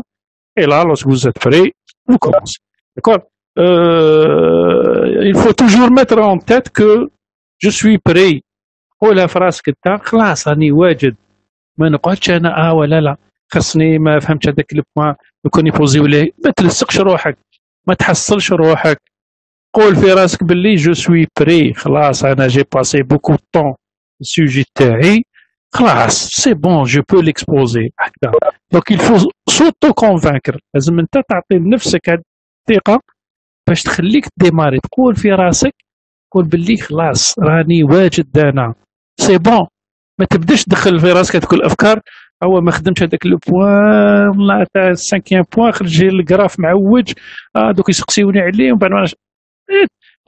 Et là lorsque vous êtes prêt vous commencez. D'accord euh, il faut toujours mettre en tête que je suis prêt. قولها في راسك انت خلاص راني واجد. ما نقعدش أنا آه ولا لا. خصني ما فهمتش هذاك البوان يكون يبوزيو ليه ما تلصقش روحك. ما تحصلش روحك. قول في راسك باللي جو سوي بري خلاص أنا جي باسي بوكو طون السوجي تاعي خلاص سي بون جو بو ليكسبوزي هكذا دونك يلفو سوتو كونفانكر لازم أنت تعطي لنفسك هذه الثقة باش تخليك ديماري تقول في راسك قول باللي خلاص راني واجد أنا. سي بون ما تبداش تدخل في راسك هذوك الافكار هو ما خدمتش هذاك لو بوان تاع السانكيام بوان خرج لي الكراف معوج. آه دوك يسقسيوني عليه ومن بعد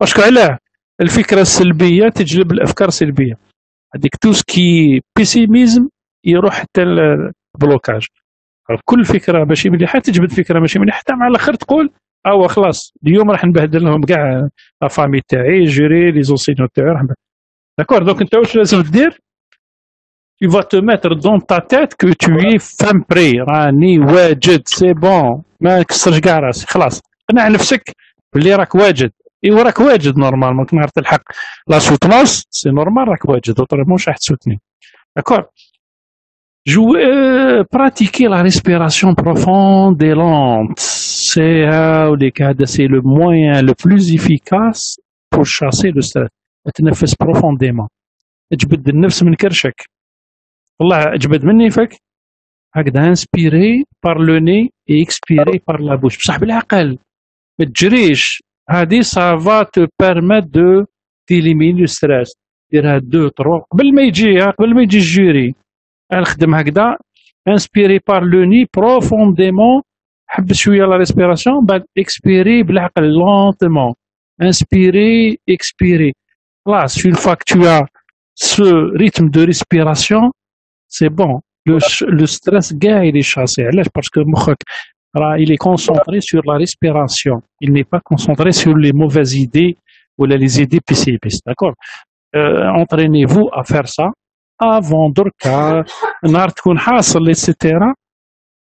باسكو علاه. الفكرة السلبية تجلب الأفكار السلبية. هذيك تو سكي بيسيميزم يروح حتى البلوكاج كل فكرة ماشي مليحة تجبد فكرة ماشي مليحة. حتى مع الأخر تقول أو خلاص اليوم راح نبهدل لهم كاع لا فامي تاعي جيري لي زونسينيون تاعي راح داكور دونك انت واش لازم دير tu vas te mettre dans ta tête que tu es femme prêt راني واجد سي بون ما كسرش كاع راسي خلاص اقنع نفسك باللي راك واجد ايوا راك واجد نورمالمون نهار تلحق لا سوتونس سي نورمال راك واجد اوترومون راح تسوتني داكور Jouer, euh, pratiquer la respiration profonde et lente, c'est euh, le moyen le plus efficace pour chasser le stress. تنفس profondément. تجبد النفس من كرشك. والله أجبد مني فك. هكذا انسبيري بار لو ني اي اكسبيري بار لا بوش بصح بالعقل ما تجريش. هادي سافا تو بيرميت دو تيليميني لو ستريس ديرها دو ترو قبل ما يجي قبل ما يجي الجوري. نخدم هكذا. انسبيري بار لو ني بروفونديمون حبس شوية لا ريسبيراسيون بعد اكسبيري بالعقل لونتمون انسبيري اكسبيري خلاص اون فوا ce rythme de respiration c'est bon le, le stress كاع il est chassé علاش parce que مخك راه il est concentré sur la respiration il n'est pas concentré sur les mauvaises idées ou les idées pessimistes d'accord euh, entraînez-vous à faire ça avant دركا نهار تكون حاصل etc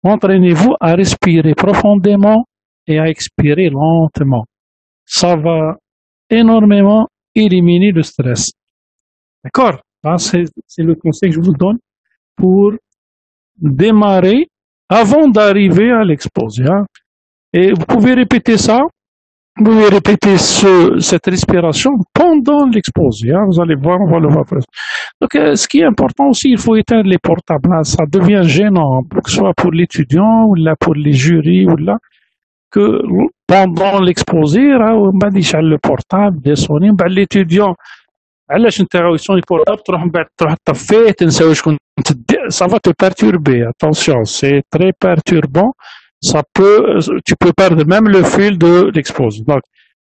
entraînez-vous à respirer profondément et à expirer lentement ça va énormément éliminer le stress d'accord c'est le conseil que je vous donne pour démarrer avant d'arriver à l'exposé. Hein. Et vous pouvez répéter ça, vous pouvez répéter ce, cette respiration pendant l'exposé. Hein. Vous allez voir, on va le voir. Donc, euh, ce qui est important aussi, il faut éteindre les portables. Hein. Ça devient gênant, que ce soit pour l'étudiant ou là pour les jurys ou là, que pendant l'exposé, on va le portable, des l'étudiant علاش انت يسون بورتابل تروح من بعد تروح تطفيه تنسى واش كنت سافا تو بيرتوربي اتونسيون سي تري بيرتوربون سا بو tu peux perdre même le fil de l'exposé donc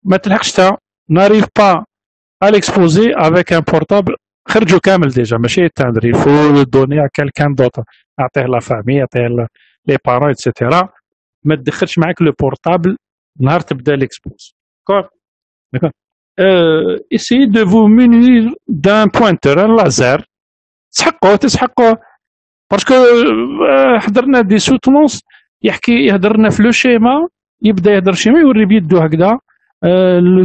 ما تلحقش تا n'arrive pas à l'exposer avec un portable خرجوا كامل ديجا ماشي يتاندر il faut le donner à quelqu'un d'autre اعطيه لا فامي اعطيه لي بارون اتسيتيرا ما تدخلش معاك لو بورتابل نهار تبدا ليكسبوز داكور داكور euh, essayez de vous munir d'un pointeur, un laser. تسحقوا تسحقوا باسكو حضرنا دي سوتونس يحكي يهضر لنا في لو شيما يبدا يهضر شيما يوري بيدو هكذا.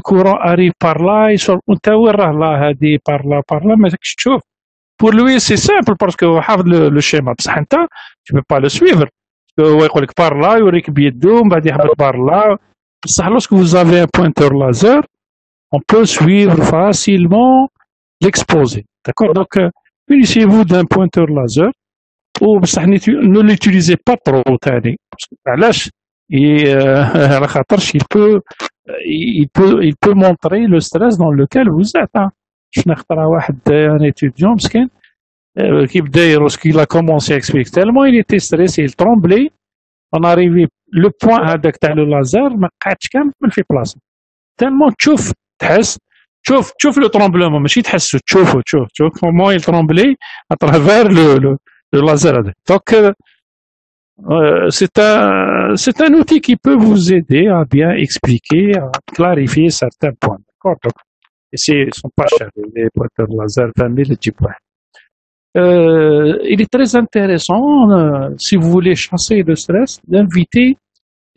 كورون أري بار لا وانت وين راه لا هادي بار لا بار لا ما تشوف بور لوي سي سامبل باسكو حافظ لو شيما بصح أنت تو با لو سويفر هو يقول لك بار لا يوريك بيدو من بعد يهبط بار لا بصح لوسكو فوزافي ان بوينتور لازر peut suivre facilement l'exposé. D'accord Donc, euh, munissez-vous d'un pointeur laser ou ne l'utilisez pas trop تاني علاش il (laughs) peut il peut il peut montrer le stress dans lequel vous êtes hein. شفنا خطره واحد un étudiant مسكين كيبدا lorsqu'il a commencé à expliquer tellement il était stressé il tremblait on arrivé le point هذاك تاع le laser ما قعدش كامل في بلاصه tellement تشوف تحس تشوف تشوف لو ترومبلومون ماشي تحسو تشوفو تشوف تشوف كومون يترومبلي اترافير لو لو لو لازر هذا دونك c'est un, c'est un outil qui peut vous aider à bien expliquer, à clarifier certains points. D'accord Donc, et ils sont pas chers, les pointeurs laser 20 000 10 points. Euh, il est très intéressant, euh, si vous voulez chasser le stress, d'inviter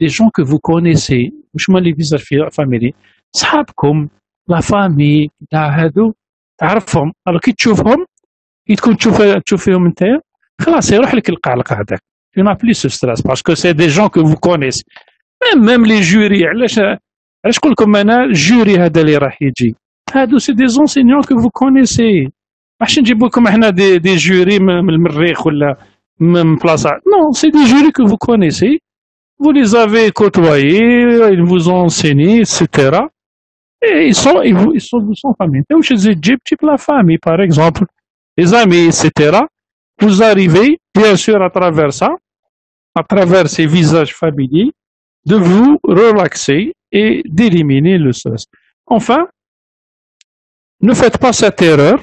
des gens que vous connaissez, مش les visages familiers, صحابكم لا فامي تاع هادو تعرفهم. كي تشوفهم كي تكون تشوف تشوف فيهم أنت خلاص يروح لك القعلق هذاك. Tu ce stress parce que c'est des gens que vous connaissez. Même même les jurys علاش علاش نقول لكم أنا الجوري هذا اللي راح يجي؟ هادو سي دي زونسينيون كو فو كونيسي ماحش نجيب لكم إحنا دي, دي جوري من المريخ ولا من بلاصه نو سي دي جوري كو فو كونيسي vous les avez côtoyés, ils vous ont enseigné, etc. Ils sont familles. Donc, chez Egypte, type la famille, par exemple, les amis, etc. Vous arrivez, bien sûr, à travers ça, à travers ces visages familiers, de vous relaxer et d'éliminer le stress. Enfin, ne faites pas cette erreur.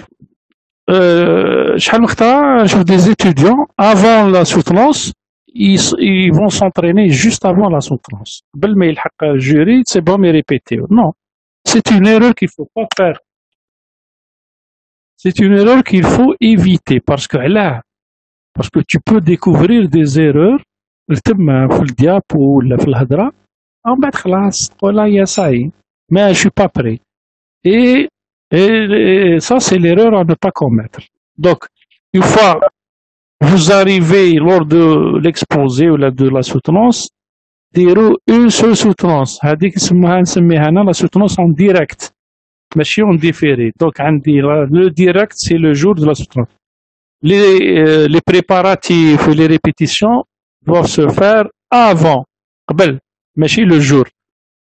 Euh, je des étudiants, avant la soutenance, ils, vont s'entraîner juste avant la soutenance. le jury, c'est bon, mais répéter. Non, c'est une erreur qu'il faut pas faire. C'est une erreur qu'il faut éviter parce que là, parce que tu peux découvrir des erreurs التم في الدياب ولا في الهضره ومن بعد خلاص تقول يا صاي ما شو با بري et, et, et ça c'est l'erreur à ne pas commettre donc une fois vous arrivez lors de l'exposé ou de la soutenance ديروا اون سو سوترونس. هذيك نسموها نسميها أنا لا سوترونس اون ديريكت ماشي اون ديفيري دونك عندي لو ديريكت سي لو جور دو لا سوترونس. لي لي بريباراتيف لي ريبيتيسيون دو سو فير افون قبل. ماشي لو جور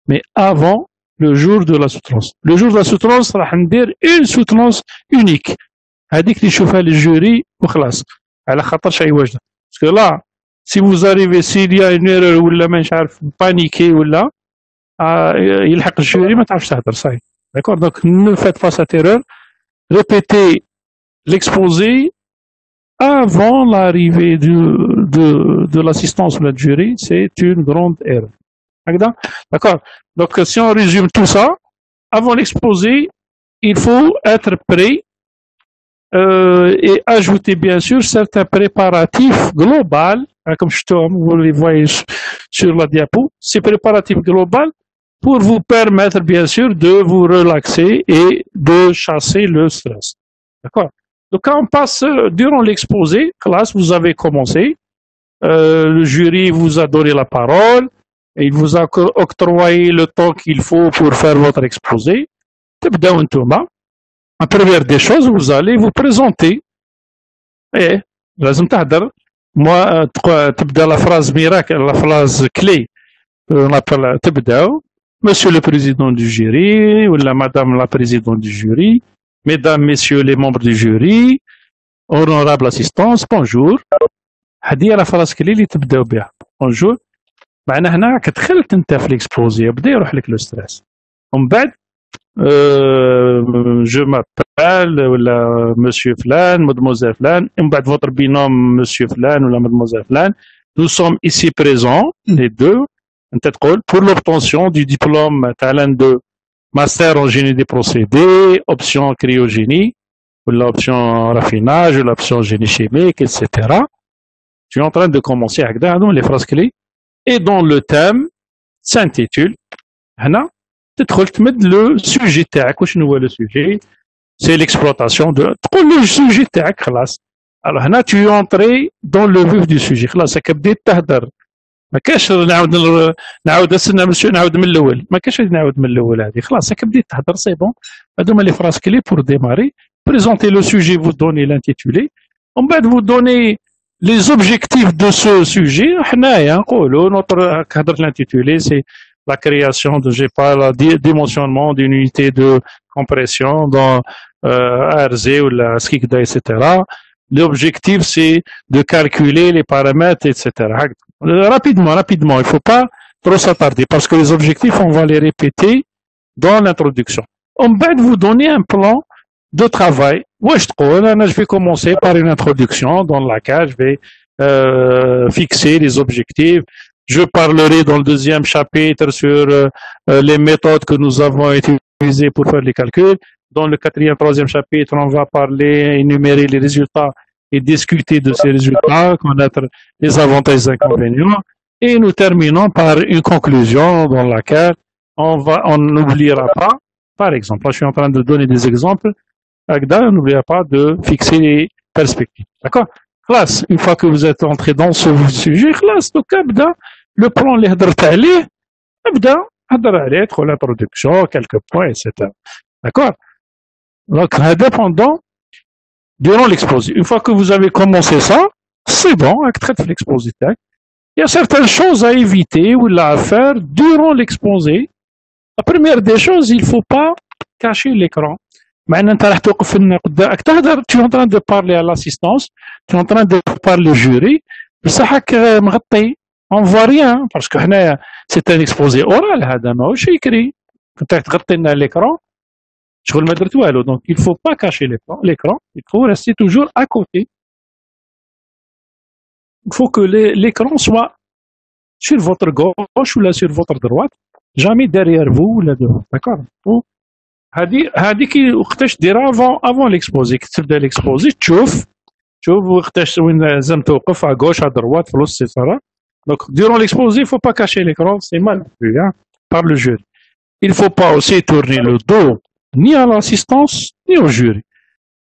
مي افون لو جور دو لا سوترونس. لو جور دو لا سوترونس راح ندير اون سوترونس اونيك هذيك اللي يشوفها الجوري وخلاص. على خاطرش واجده باسكو لا si vous arrivez s'il y a une erreur ولا مانيش عارف بانيكي ولا يلحق الجوري ما تعرفش تهضر صحيح. D'accord Donc ne faites pas cette erreur. Répétez l'exposé avant l'arrivée de, de, de l'assistance de jury, c'est une grande erreur. D'accord Donc, si on résume tout ça, avant l'exposé, il faut être prêt euh, et ajouter bien sûr certains préparatifs globaux, hein, comme je te, vous les voyez sur la diapo, ces préparatifs globaux pour vous permettre bien sûr de vous relaxer et de chasser le stress. D'accord donc quand on passe euh, durant l'exposé, classe, vous avez commencé, euh, le jury vous a donné la parole, et il vous a octroyé le temps qu'il faut pour faire votre exposé. En première des choses, vous allez vous présenter. Et, لازم تهدر تبدا لا فراز ميراك لا فراز كلي. Euh, تبداو. مسيو لو بريزيدون دو جوري ولا مدام لا بريزيدون دو جوري ميدام ميسيو لي مومبر دو جوري اونورابل اسيستونس بونجور هادي لا فراز كلي اللي تبداو بها. بونجور معنا هنا كدخلت انت في ليكسبوزي بدا يروح لك لو ستريس. ومن بعد جو مابال ولا مسيو فلان مدموزيل فلان ومن بعد فوتر بينوم مسيو فلان ولا مدموزيل فلان nous sommes ici présents les deux انت تقول pour l'obtention du diplôme تاع l'un de master en génie des procédés, option cryogénie, ou l'option raffinage, ou l'option génie chimique, etc. Tu es en train de commencer avec les phrases clés. Et dans le thème s'intitule, le sujet تاعك. واش هو le sujet c'est l'exploitation de le sujet تاعك خلاص. Alors هنا es entré dans le vif du sujet. خلاص بديت تهدر. ما كاش نعاود نعاود نعاود من الأول. ما كاش نعاود من الأول هذه. خلاص هكا بديت تهضر سي بون هذوما لي فراس كلي بور ديماري بريزونتي لو سوجي فو دوني لانتيتولي ومن بعد فو دوني لي زوبجيكتيف دو سو سوجي حنايا نقولوا نوتر هضرت لانتيتولي سي la création de, pas, la dimensionnement d'une unité de compression dans euh, ARZ ou la SKICDA, etc. L'objectif, c'est de calculer les paramètres, etc. Rapidement, rapidement, il ne faut pas trop s'attarder parce que les objectifs, on va les répéter dans l'introduction. On va vous donner un plan de travail. Je vais commencer par une introduction dans laquelle je vais euh, fixer les objectifs. Je parlerai dans le deuxième chapitre sur euh, les méthodes que nous avons utilisées pour faire les calculs. Dans le quatrième, troisième chapitre, on va parler, énumérer les résultats et discuter de ces résultats, connaître les avantages et inconvénients. Et nous terminons par une conclusion dans laquelle on va, on n'oubliera pas, par exemple, là je suis en train de donner des exemples, Agda n'oubliera pas de fixer les perspectives. D'accord? Classe, une fois que vous êtes entré dans ce sujet, classe, donc Abda, le plan les Abda, Abda, l'introduction, quelques points, etc. D'accord? Donc, indépendant, durant l'exposé, une fois que vous avez commencé ça, c'est bon, traite l'exposé. Il y a certaines choses à éviter ou à faire durant l'exposé. La première des choses, il ne faut pas cacher l'écran. Tu es en train de parler à l'assistance, tu es en train de parler au jury, on ne voit rien, parce que c'est un exposé oral, c'est écrit. Quand tu as l'écran, شغل ما درت والو دونك il faut pas cacher l'écran il faut rester toujours à côté il faut que l'écran soit sur votre gauche ou là sur votre droite jamais derrière vous ou là devant d'accord هذه هذه كي وقتاش ديرها افون افون ليكسبوزي كي تبدا ليكسبوزي تشوف تشوف وقتاش وين لازم توقف à gauche à droite في الوسط donc durant l'exposé il faut pas cacher l'écran c'est mal vu hein, par le jury il faut pas aussi tourner le dos ni à l'assistance ni au jury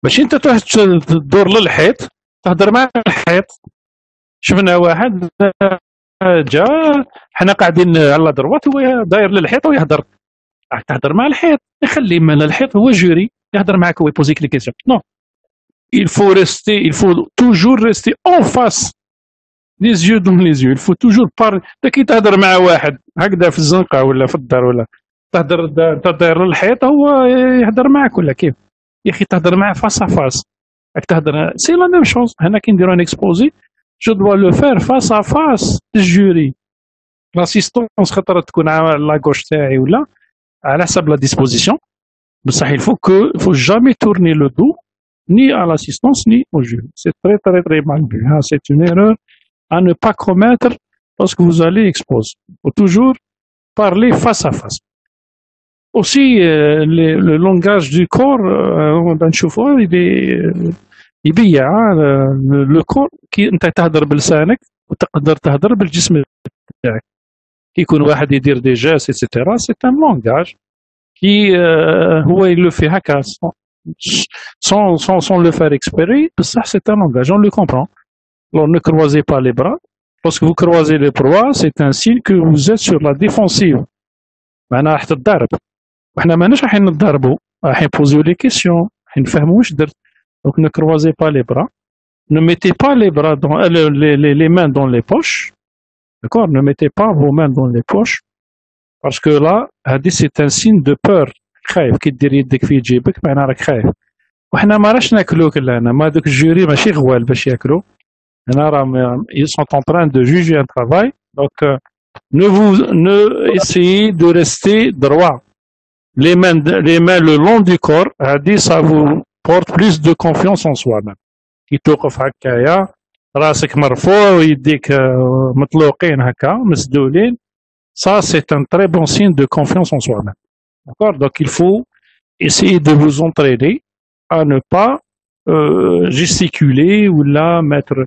باش انت تدور للحيط تهضر مع الحيط شفنا واحد جا حنا قاعدين على دروات هو داير للحيط ويهضر تهضر مع الحيط يخلي من الحيط هو جوري يهضر معك ويبوزيك لي كيسيون نو il faut rester il faut toujours rester en face yeux dans les yeux. Il faut toujours parler. انت كي تهضر مع واحد هكذا في الزنقه ولا في الدار ولا تهضر داير للحيط هو يهضر معك ولا كيف يا أخي تهضر معاه فاس ا فاس راك تهضر سي لا ميم شوز هنا كي نديرو ان اكسبوزي جو دوا لو فير فاس ا فاس الجوري لاسيستونس خاطر تكون على لاكوش تاعي ولا على حسب لا ديسبوزيسيون بصح que il faut jamais tourner le dos ni à l'assistance ni au jury. C'est très très très mal vu. Hein. C'est une à ne pas commettre lorsque vous allez exposer. Il faut toujours parler face à face. Aussi, euh, le, le, langage du corps, ben chauffeur, il est يبيع لو كور كي انت تهضر بلسانك وتقدر تهضر بالجسم تاعك كي يكون واحد يدير دي جاس ايتترا سي ان لونغاج كي هو يلو في هكا sans, sans, sans le faire exprès, ça c'est un langage, on le comprend. Alors ne croisez pas les bras. Lorsque vous croisez les bras, c'est un signe que vous êtes sur la défensive. معناها راح تتضارب وحنا ماناش رايحين نتضاربوا رايحين نبوزيو لي كيسيون رايحين نفهموا واش درت دونك ne croisez pas les bras ne mettez pas les bras dans les, les, les mains dans les poches d'accord ne mettez pas vos mains dans les poches parce que là هذه c'est un signe de peur خايف كي دير يدك في جيبك معناها راك خايف وحنا ما راش ناكلوك لهنا ما دوك الجوري ماشي غوال باش ياكلوا هنا راهم ils sont en train de juger un travail donc euh, ne vous ne essayez de rester droit les mains les mains le long du corps هذه ça vous porte plus de confiance en soi-même كي توقف هكايا راسك مرفوع ويديك مطلوقين هكا مسدولين ça c'est un très bon signe de confiance en soi-même D'accord Donc il faut essayer de vous entraîner à ne pas euh, gesticuler ou là mettre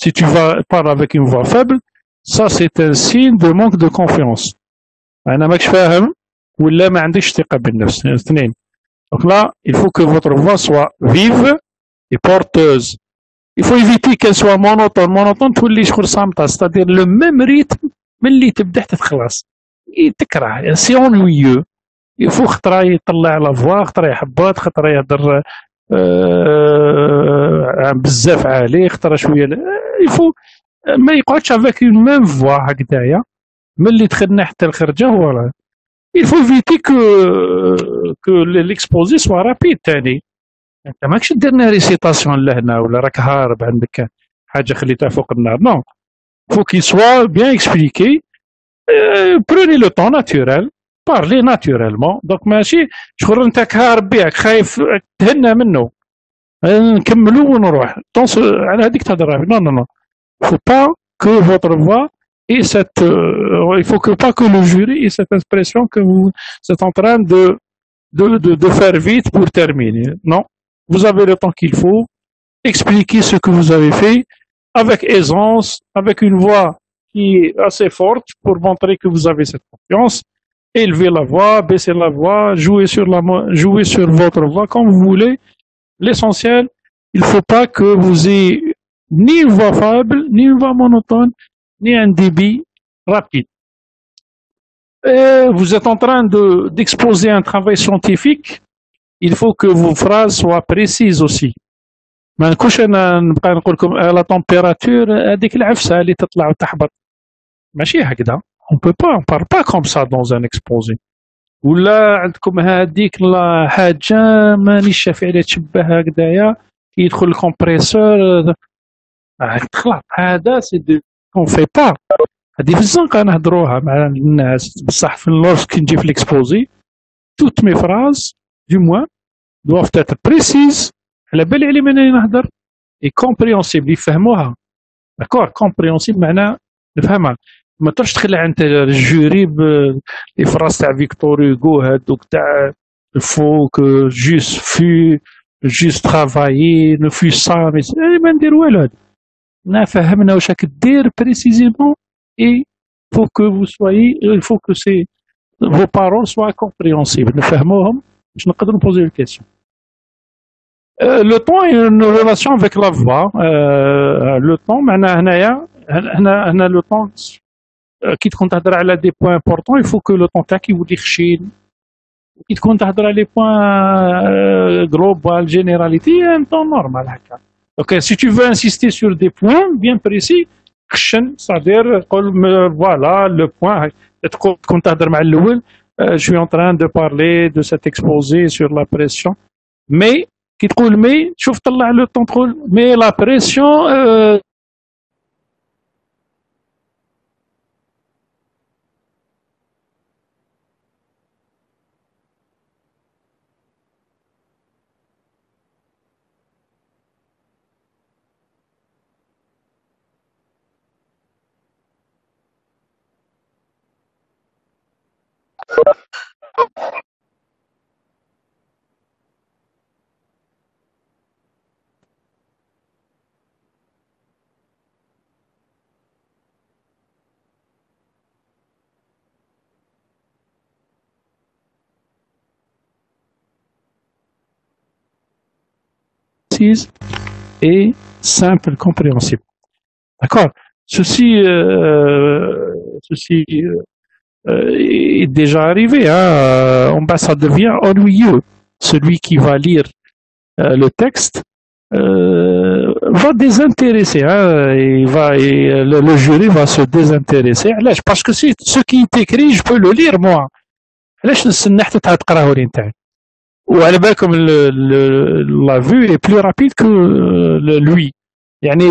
si tu vas parler avec une voix faible ça c'est un signe de manque de confiance أنا ماكش فاهم ولا ما عندكش ثقه بالنفس الاثنين donc là il faut que votre voix soit vive et porteuse il faut éviter qu'elle soit monotone monotone تولي شغل صامته c'est-à-dire le même rythme ملي تبدا حتى تخلص تكره سي اونويو يفو خطرة يطلع لا فوا خطرة يحبط خطرة يهضر آه بزاف عالي خطرة شوية يفو ما يقعدش افيك اون ميم فوا هكذايا. ملي دخلنا حتى الخرجة هو il faut éviter que que l'exposé soit rapide تاني. أنت ماكش دير ريسيتاسيون لهنا ولا راك هارب عندك حاجة خليتها فوق النار. نو qu'il soit bien expliqué. Euh, prenez le temps naturel. Parlez naturellement. Donc ماشي. شغل انت كهارب بيك. خايف تهنى منه. نكملوا ونروح طونس على هذيك تهضر نو نو نو faut pas que votre voix ait cette euh, il faut que pas que le jury ait cette impression que vous êtes en train de de, de, de faire vite pour terminer non vous avez le temps qu'il faut expliquer ce que vous avez fait avec aisance avec une voix qui est assez forte pour montrer que vous avez cette confiance. Élevez la voix, baissez la voix, jouez sur, la, jouez sur votre voix comme vous voulez. L'essentiel, il ne faut pas que vous ayez ni une voix faible, ni une voix monotone, ni un débit rapide. Et vous êtes en train d'exposer un travail scientifique. il faut que vos phrases soient précises aussi ما نكونش انا نبقى نقول لكم لا تمبيراتور هذيك العفسه اللي تطلع وتحبط ماشي هكذا on peut pas on parle pas comme ça dans un exposé ولا عندكم هذيك لا حاجة؟ مانيش شافي عليها تشبه هكذايا. يدخل الكومبريسور تخلط هذا سي دو اون في با هذه في الزنقة نهضروها مع الناس. بصح في اللورس كي نجي في ليكسبوزي توت مي فراز دو موان دوف تاتر بريسيز على بالي علي من نهضر. اي كومبريونسيبل يفهموها. داكور كومبريونسيبل معناه نفهمها. ما تروحش تخلع انت الجوري لي فراس تاع فيكتور هوغو هادوك تاع الفو كو جوست في جوست ترافايي نو في سا ما ندير والو هذا نا فهمنا واش راك دير بريسيزيمون اي فو كو فو سويي que c'est vos paroles soient compréhensibles. نفهموهم باش نقدروا نبوزيو الكيسيون لو طون اون ريلاسيون افيك لا فوا لو طون معناها هنايا هنا هنا لو طون كي تكون تهضر على دي بوان امبورطون يفو كو لو طون تاعك يولي خشين كي تكون تهضر على لي بوان جلوبال جينيراليتي ان طون نورمال هكا دونك سي تو فو انسيستي سور دي بوان بيان بريسي خشن صادير قول فوالا لو بوان تكون تهضر مع الاول جو سوي اون تران دو بارلي دو سيت اكسبوزي سور لا بريسيون مي كي تقول مي شوف طلع لو طون تقول مي لا بريسيون précise et simple, compréhensible. D'accord Ceci, euh, ceci euh, est déjà arrivé. Hein euh, ça devient ennuyeux. Celui qui va lire euh, le texte euh, va désintéresser. Hein, et va, et le, le, jury va se désintéresser. Parce que c'est ce qui est écrit, je peux le lire moi. علاش نستنى حتى تعاد تقراه لي نتاعي وعلى بالكم لا فيو اي بلو رابيد كو لوي يعني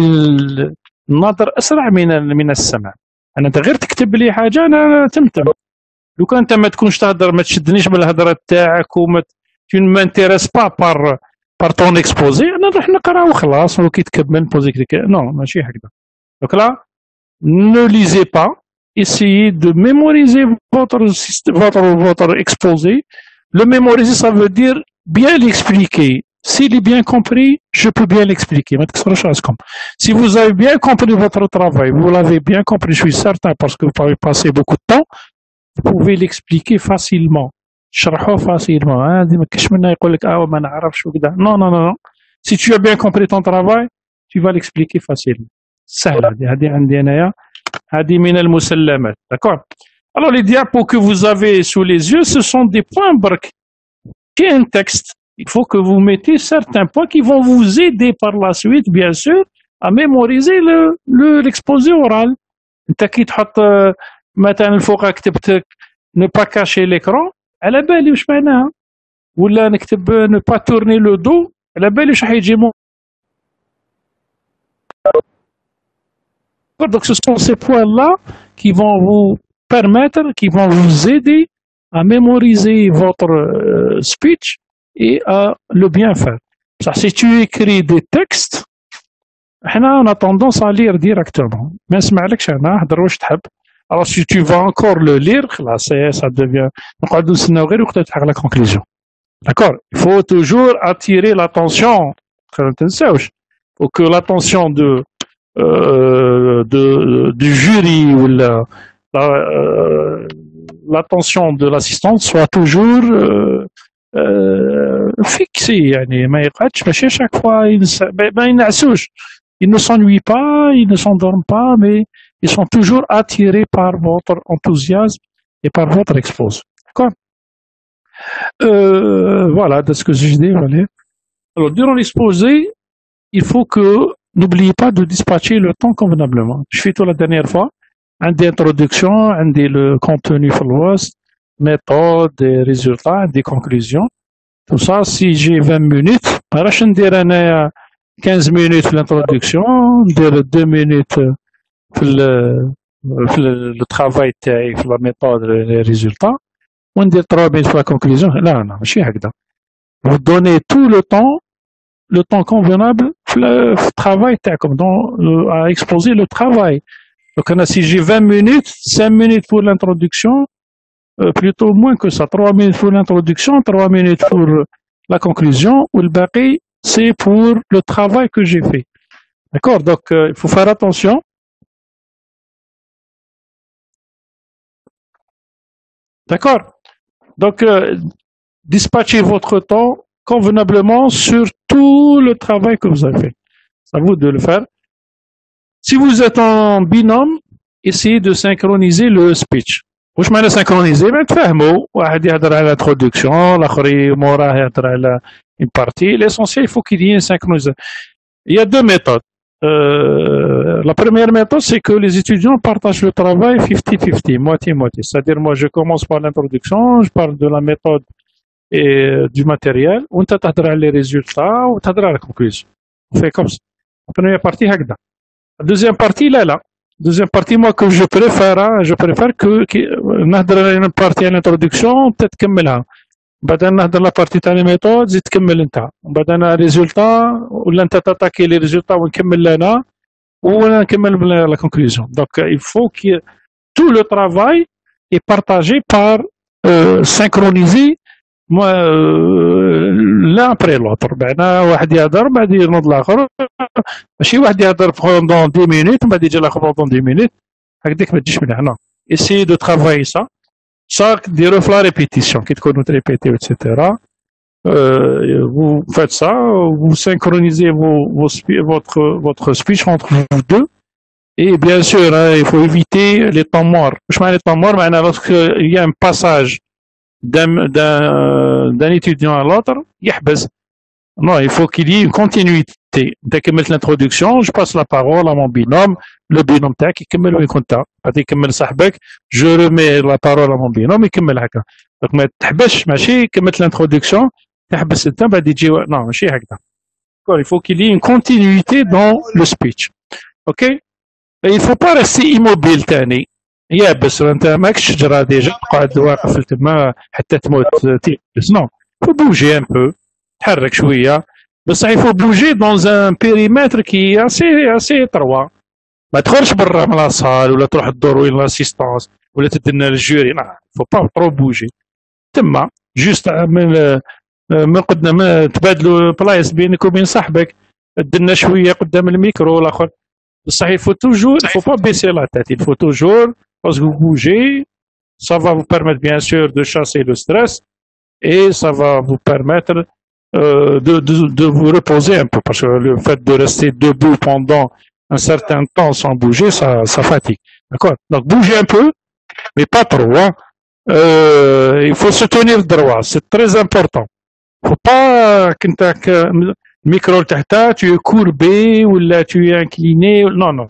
النظر أسرع من من السمع أنا غير تكتب لي حاجة أنا تمتم لو كان أنت ما تكونش تهضر ما تشدنيش بالهضرة تاعك وما tu ne m'intéresses pas par par ton exposé أنا نروح نقرأ وخلاص وكي تكمل بوزيك نو ماشي هكذا. دونك لا ne lisez pas. Essayez de mémoriser votre votre votre exposé Le mémoriser, ça veut dire bien l'expliquer. S'il est bien compris, je peux bien l'expliquer. Si vous avez bien compris votre travail, vous l'avez bien compris, je suis certain, parce que vous avez passé beaucoup de temps, vous pouvez l'expliquer facilement. facilement. Non, non, non. Si tu as bien compris ton travail, tu vas l'expliquer facilement. D'accord? alors, les diapos que vous avez sous les yeux, ce sont des points barques. Qui un texte. Il faut que vous mettez certains points qui vont vous aider par la suite, bien sûr, à mémoriser le, le, l'exposé oral. انت كي تحط مثلا فوق كتبت ne pas cacher l'écran على بالي واش معناها ولا نكتب ne pas tourner le dos على بالي واش حيجي Donc ce sont ces points-là qui vont vous permettre, qui vont vous aider à mémoriser votre euh, speech et à le bien faire. Si tu écris des textes, on a tendance à lire directement. Mais alors si tu vas encore le lire, là, ça devient... la conclusion. D'accord? Il faut toujours attirer l'attention. Faut que l'attention euh, de, du jury ou la, l'attention de l'assistante soit toujours euh, euh, fixée يعني ما يقعدش ماشي chaque fois ما ينعسوش ils ne s'ennuient pas ils ne s'endorment pas mais ils sont toujours attirés par votre enthousiasme et par votre expose d'accord Euh, voilà, de ce que je dis. Voilà. Alors, durant l'exposé, il faut que n'oubliez pas de dispatcher le temps convenablement. Je fais tout la dernière fois. Introductions, un des le contenu follow-us, méthode, des résultats, des conclusions. Tout ça, si j'ai 20 minutes, je vais 15 minutes l'introduction, 2 minutes le, le travail, la méthode, les résultats, on dit 3 minutes pour la conclusion. Non, non, je suis Vous donnez tout le temps le temps convenable le travail comme dans, à exposer le travail. Donc, si j'ai 20 minutes, 5 minutes pour l'introduction, euh, plutôt moins que ça. 3 minutes pour l'introduction, 3 minutes pour la conclusion, ou le baqi, c'est pour le travail que j'ai fait. D'accord? Donc, euh, il faut faire attention. D'accord? Donc, euh, dispatchez votre temps convenablement sur tout le travail que vous avez fait. C'est à vous de le faire. Si vous êtes en binôme, essayez de synchroniser le speech. واش معنى synchroniser ما تفهموا واحد يهضر على l'introduction الاخر موراه يهضر على une partie l'essentiel il faut qu'il y ait une synchronisation il y a deux méthodes euh, la première méthode c'est que les étudiants partagent le travail 50-50 moitié-moitié c'est-à-dire moi je commence par l'introduction je parle de la méthode et du matériel وانت تهضر على les résultats وتهضر على la conclusion on fait comme ça la première partie هكذا la deuxième partie là là deuxième partie moi que je préfère hein, je préfère que نهضر على une partie à l'introduction انت تكملها بعد نهضر لا بارتي تاع لي ميثود زيد تكمل انت بعد انا ريزولتا ولا انت تاتاكي لي ريزولتا ونكمل انا وانا نكمل لا كونكلوزيون دونك il faut que tout le travail est partagé par euh, synchronisé l'un après l'autre بعنا واحد يهضر بعد ينوض الاخر ماشي واحد يهضر بوندون 10 مينوت من بعد يجي الاخر بوندون 10 مينوت هكذاك ما تجيش من هنا essayez de travailler ça ça ديروا في لا ريبيتيسيون كي تكونوا تريبيتيو اتسيتيرا vous faites ça, vous synchronisez vos, vos, votre, votre speech entre vous deux. Et bien sûr, hein, il faut éviter les temps morts. Je les temps morts, lorsqu'il y a un passage d'un étudiant à l'autre non il faut qu'il y ait une continuité dès que mettre l'introduction je passe la parole à mon binôme le binôme تاعك يكمل وين كنت غادي يكمل صاحبك je remets la parole à mon binôme يكمل هكا donc ما تحبسش ماشي كملت l'introduction تحبس انت بعد يجي non ماشي هكذا il faut qu'il y ait une continuité dans le speech ok il ne faut pas rester immobile تاني يابس انت ماكش شجرة ديجا تقعد واقف تما حتى تموت تيبس نو فو بوجي ان بو تحرك شوية. بصح يفو بوجي دون ان بيريمتر كي اسي اسي تروا ما تخرجش برا من لاصال ولا تروح تدور وين لاسيستونس ولا تدنا للجوري. لا فو با ترو بوجي تما جوست من من قدام تبادلوا بلايص بينك وبين صاحبك. دنا شوية قدام الميكرو الآخر. بصح يفو توجور يفو با بيسي لا تات يفو توجور Parce que vous bougez, ça va vous permettre bien sûr de chasser le stress et ça va vous permettre euh, de, de, vous reposer un peu parce que le fait de rester debout pendant un certain temps sans bouger, ça, fatigue. D'accord? Donc bougez un peu, mais pas trop. Hein. Euh, il faut se tenir droit, c'est très important. faut pas que le micro tu es courbé ou là tu es incliné. Non, non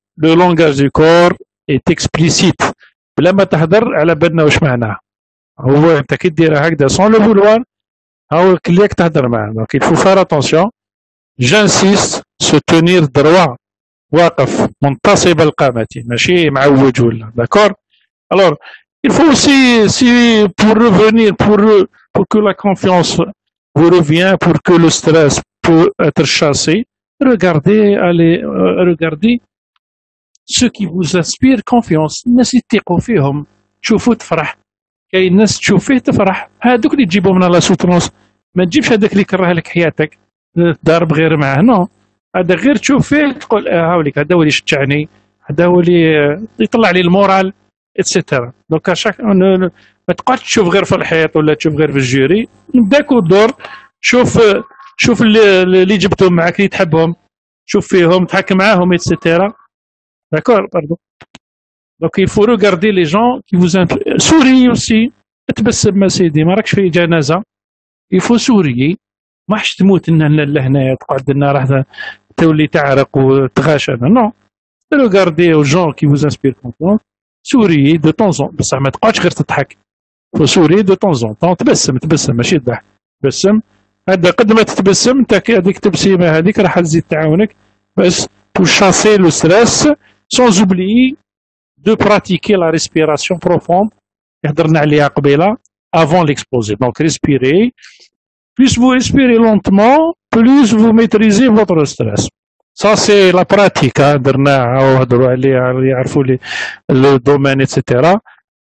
le langage du corps est explicite بلا ما تهدر على بالنا واش معناه هو انت كي ديرها هكذا سون لو فولوار هاو كليك تهدر معاه دونك il faut faire attention j'insiste se tenir droit واقف منتصب القامة ماشي معوج ولا d'accord alors il faut aussi si pour revenir pour pour que la confiance vous revient pour que le stress peut être chassé regardez allez euh, regardez ceux qui vous inspirent confiance الناس اللي فيهم تشوفوا تفرح كاين ناس تشوف فيه تفرح هذوك اللي تجيبهم من لا سوتونس ما تجيبش هذاك اللي يكره لك حياتك تضارب غير معاه نو هذا غير تشوف فيه تقول آه هاوليك هذا هو اللي شجعني هذا هو اللي يطلع لي المورال اتسيتيرا دونك شاك ما تقعدش تشوف غير في الحيط ولا تشوف غير في الجوري داك ودور شوف شوف اللي جبتهم معاك اللي تحبهم شوف فيهم تحكم معاهم اتسيتيرا داكور برضو دونك il faut regarder les gens qui vous سوري اوسي تبسم سيدي ما راكش في جنازه il faut سوري ما حش تموت لنا لهنايا تقعد لنا راه تولي تعرق وتغاشى نو aux gens qui vous inspirent confiance سوري دو طون زون بصح ما تقعدش غير تضحك سوري دو طون زون طون تبسم تبسم ماشي تضحك تبسم هذا قد ما تتبسم انت هذيك التبسيمه هذيك راح تزيد تعاونك بس chasser le stress sans oublier de pratiquer la respiration profonde avant l'exposé. Donc, respirez. Plus vous respirez lentement, plus vous maîtrisez votre stress. Ça, c'est la pratique. Hein, le domaine, etc.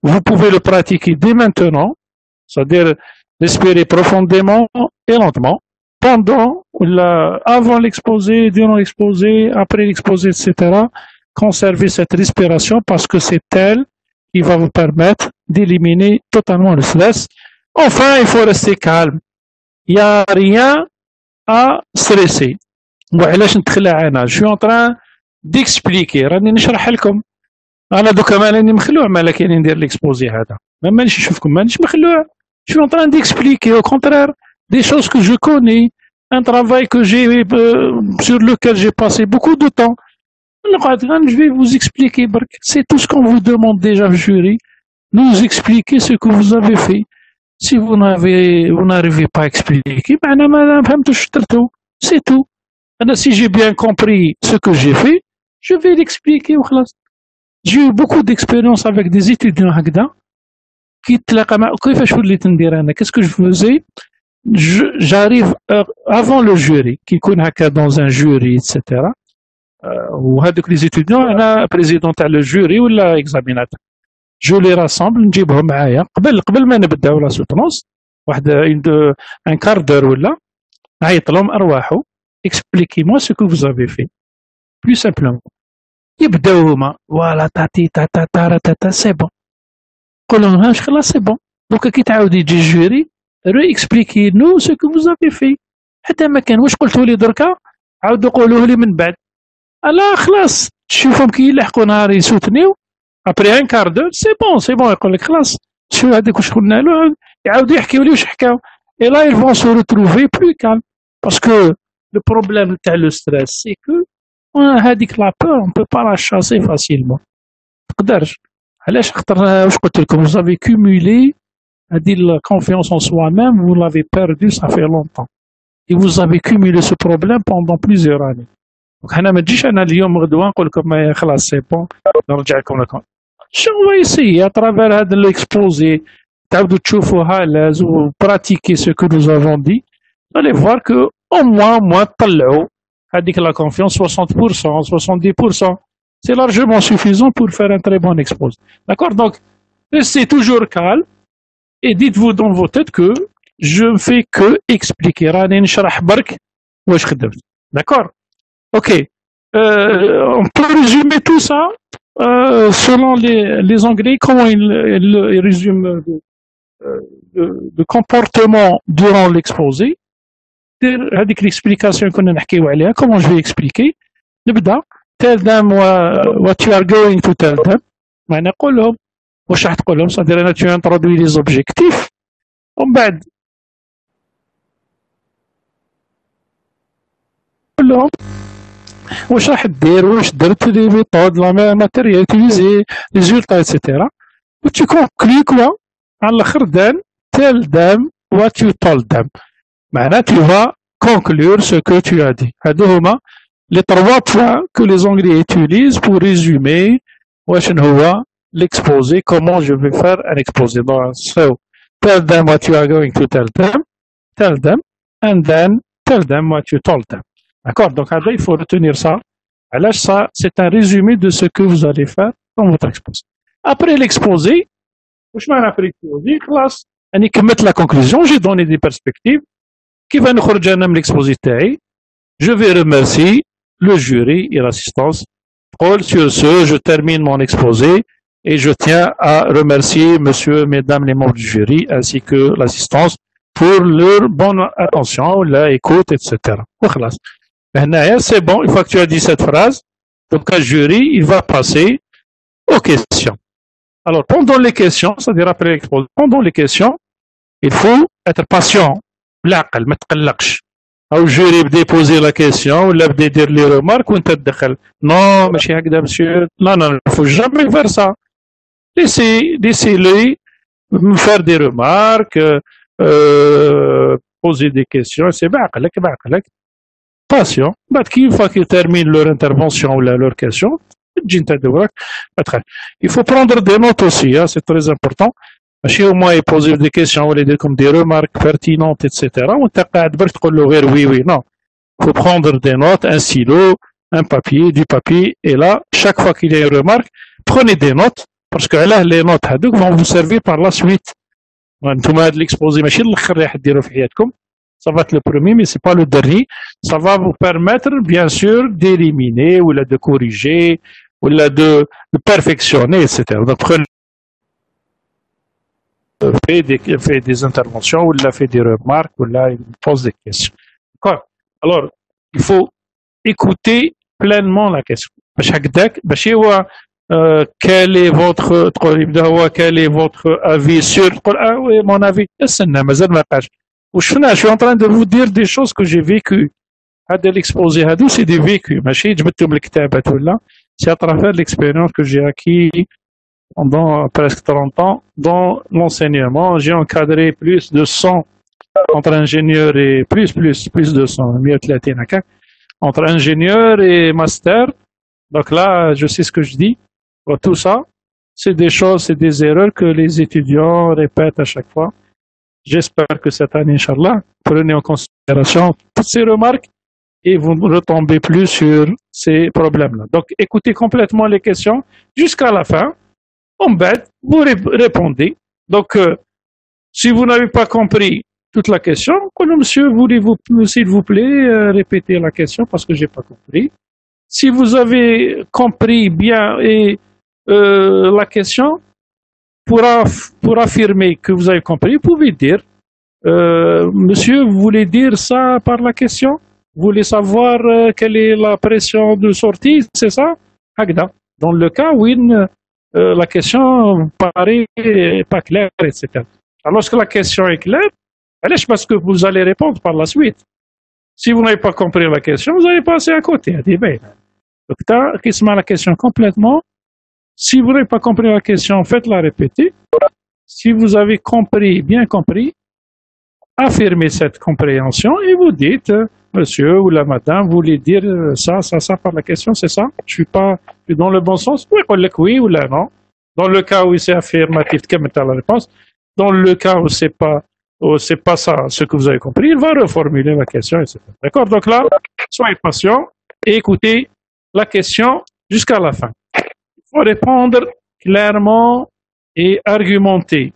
Vous pouvez le pratiquer dès maintenant, c'est-à-dire respirer profondément et lentement, pendant, la, avant l'exposé, durant l'exposé, après l'exposé, etc Conservez cette respiration parce que c'est elle qui va vous permettre d'éliminer totalement le stress. Enfin, il faut rester calme. Il n'y a rien à stresser. Je suis en train d'expliquer راني نشرح لكم انا دوكا ما راني مخلوع مالا كاين ندير ليكسبوزي هذا ما مانيش نشوفكم مانيش مخلوع je suis en train d'expliquer au contraire des choses que je connais, un travail que j'ai euh, sur lequel j'ai passé beaucoup de temps. je vais vous expliquer, c'est tout ce qu'on vous demande déjà, jury, nous expliquer ce que vous avez fait. Si vous n'avez, vous n'arrivez pas à expliquer, c'est tout. si j'ai bien compris ce que j'ai fait, je vais l'expliquer. J'ai eu beaucoup d'expérience avec des étudiants Qu'est-ce que je faisais? J'arrive euh, avant le jury qui connaît dans un jury etc وهذوك les étudiants أنا président تاع le jury ولا examinateur. je les rassemble نجيبهم معايا. قبل قبل ما نبداو لا سوتونس واحد ان كار دور ولا نعيط لهم expliquez moi ce que vous avez fait. Plus simplement. يبداو هما. فوالا تاتي تاتا تارا تاتا سي بون قول لهم هاش خلاص سي بون دوكا كي تعاود يجي الجوري ريكسبليكي نو سو كو فوز افي في حتى ما كان واش قلتوا لي دركا؟ عاودوا قولوه لي من بعد. الا خلاص تشوفهم كي يلحقوا نهار يسوتنيو ابري ان كار دو سي بون سي بون يقول لك خلاص شو هذاك واش قلنا له يعاودوا يحكيو لي واش حكاو اي لا ils vont se retrouver plus calme parce que le problème تاع لو ستريس سي كو هذيك لا بور اون بو با لا شاسي فاسيلمون تقدرش علاش خاطر واش قلت لكم vous avez cumulé dit la confiance en soi-même, vous l'avez perdu, ça fait longtemps. Et vous avez cumulé ce problème pendant plusieurs années. Donc, انا ما تجيش انا اليوم غدوه نقول لكم خلاص سي بون نرجع لكم لكم شو هو يسي اترافير هذا ليكسبوزي تعاودوا تشوفوها لازم براتيكي سو كو نوز افون دي allez voir que au moins moins تطلعوا هذيك لا confiance 60% 70% c'est largement suffisant pour faire un très bon exposé d'accord donc restez toujours calme et dites-vous dans vos têtes que je ne fais que expliquer d'accord ok euh, on peut résumer tout ça euh, selon les, les anglais comment ils, ils, résument le, le, le, comportement durant l'exposé هذيك l'explication كنا نحكيو عليها comment je vais expliquer نبدا tell them what you are going to tell them معنى نقول لهم واش راح تقول لهم صدير انا تو انترودوي لي زوبجيكتيف ومن بعد قول لهم واش راح دير واش درت لي ميطود لا ماتيريال تيزي ريزولتا ايتترا و تيكون كليك وا على الأخر دان تيل دام وات يو تول دام معناتها يو كونكلور سو كو تي ادي هادو هما لي طروا بوا كو لي زونغلي ايتوليز بور ريزومي واش هو l'exposé, comment je vais faire un exposé. So, tell them what you are going to tell them, tell them, and then tell them what you told them. D'accord? Donc, là, il faut retenir ça. Là, ça, c'est un résumé de ce que vous allez faire dans votre exposé. Après l'exposé, je m'en après l'exposé, classe, on y la conclusion, j'ai donné des perspectives. Qui va nous rejoindre l'exposé Je vais remercier le jury et l'assistance. Paul, sur ce, je termine mon exposé et je tiens à remercier monsieur, mesdames les membres du jury ainsi que l'assistance pour leur bonne attention, la écoute, etc. Voilà c'est bon, une fois que tu as dit cette phrase, donc un jury, il va passer aux questions. Alors, pendant les questions, c'est-à-dire après l'exposé, pendant les questions, il faut être patient. L'aql, ma tqallaqsh. Au jury, déposer la question, ou de dire les remarques, ou. Non, mais hakda, monsieur. Non, non, il faut jamais faire ça. Laissez, laissez-le faire des remarques, euh, poser des questions, c'est baqlak, baqlak patient بعد كي فوا كي termine leur intervention ولا leur question il faut prendre des notes aussi, hein, c'est très important. ماشي هما يبوزيو دي كيسيون ولا يدير لكم دي رومارك بيرتينونت اتسيتيرا وانت قاعد برك تقول له غير وي وي نو faut prendre des notes, un stylo, un papier, du papier, et là, chaque fois qu'il y a une remarque, prenez des notes, parce que là, les notes هذوك vont vous servir par la suite. انتم هاد l'exposé ماشي الاخر اللي حديروا في حياتكم, ça va être le premier, mais c'est pas le dernier. Ça va vous permettre, bien sûr, d'éliminer ou de corriger ou de, de perfectionner, etc. Donc, fait des, fait des interventions, ou a fait des remarques, ou là, il pose des questions. D'accord? Alors, il faut écouter pleinement la question. Euh, quel est votre quel est votre avis sur mon avis je suis en train de vous dire des choses que j'ai vécues هذا l'exposé هادو c'est des vécus ماشي جبدتهم الكتابات ولا c'est à travers l'expérience que j'ai acquis pendant presque 30 ans dans l'enseignement. J'ai encadré plus de 100 entre ingénieurs et plus, plus, plus de 100, entre ingénieurs et master. Donc là, je sais ce que je dis. tout ça, c'est des choses, c'est des erreurs que les étudiants répètent à chaque fois. J'espère que cette année, Inch'Allah, prenez en considération toutes ces remarques et vous ne retombez plus sur ces problèmes-là. Donc, écoutez complètement les questions jusqu'à la fin. En bête, vous répondez. Donc, euh, si vous n'avez pas compris toute la question, monsieur, voulez-vous, s'il vous plaît, euh, répéter la question parce que j'ai pas compris. Si vous avez compris bien et euh, la question, pour, affirmer que vous avez compris, vous pouvez dire, monsieur, vous voulez dire ça par la question? Vous voulez savoir euh, quelle est la pression de sortie, c'est ça? Dans le cas où euh, la question paraît pas claire, etc. Alors, lorsque la question est claire, allez, parce que vous allez répondre par la suite. Si vous n'avez pas compris la question, vous allez passer à côté. Donc, se met la question complètement. Si vous n'avez pas compris la question, faites-la répéter. Si vous avez compris, bien compris, affirmez cette compréhension et vous dites monsieur ou la madame, vous voulez dire ça, ça, ça par la question, c'est ça? Je suis pas dans le bon sens Oui, oui ou là, non. Dans le cas où c'est affirmatif, quelle est la réponse? Dans le cas où c'est pas c'est pas ça ce que vous avez compris, il va reformuler la question, etc. D'accord? Donc là, soyez patient et écoutez la question jusqu'à la fin Il faut répondre clairement et argumenter.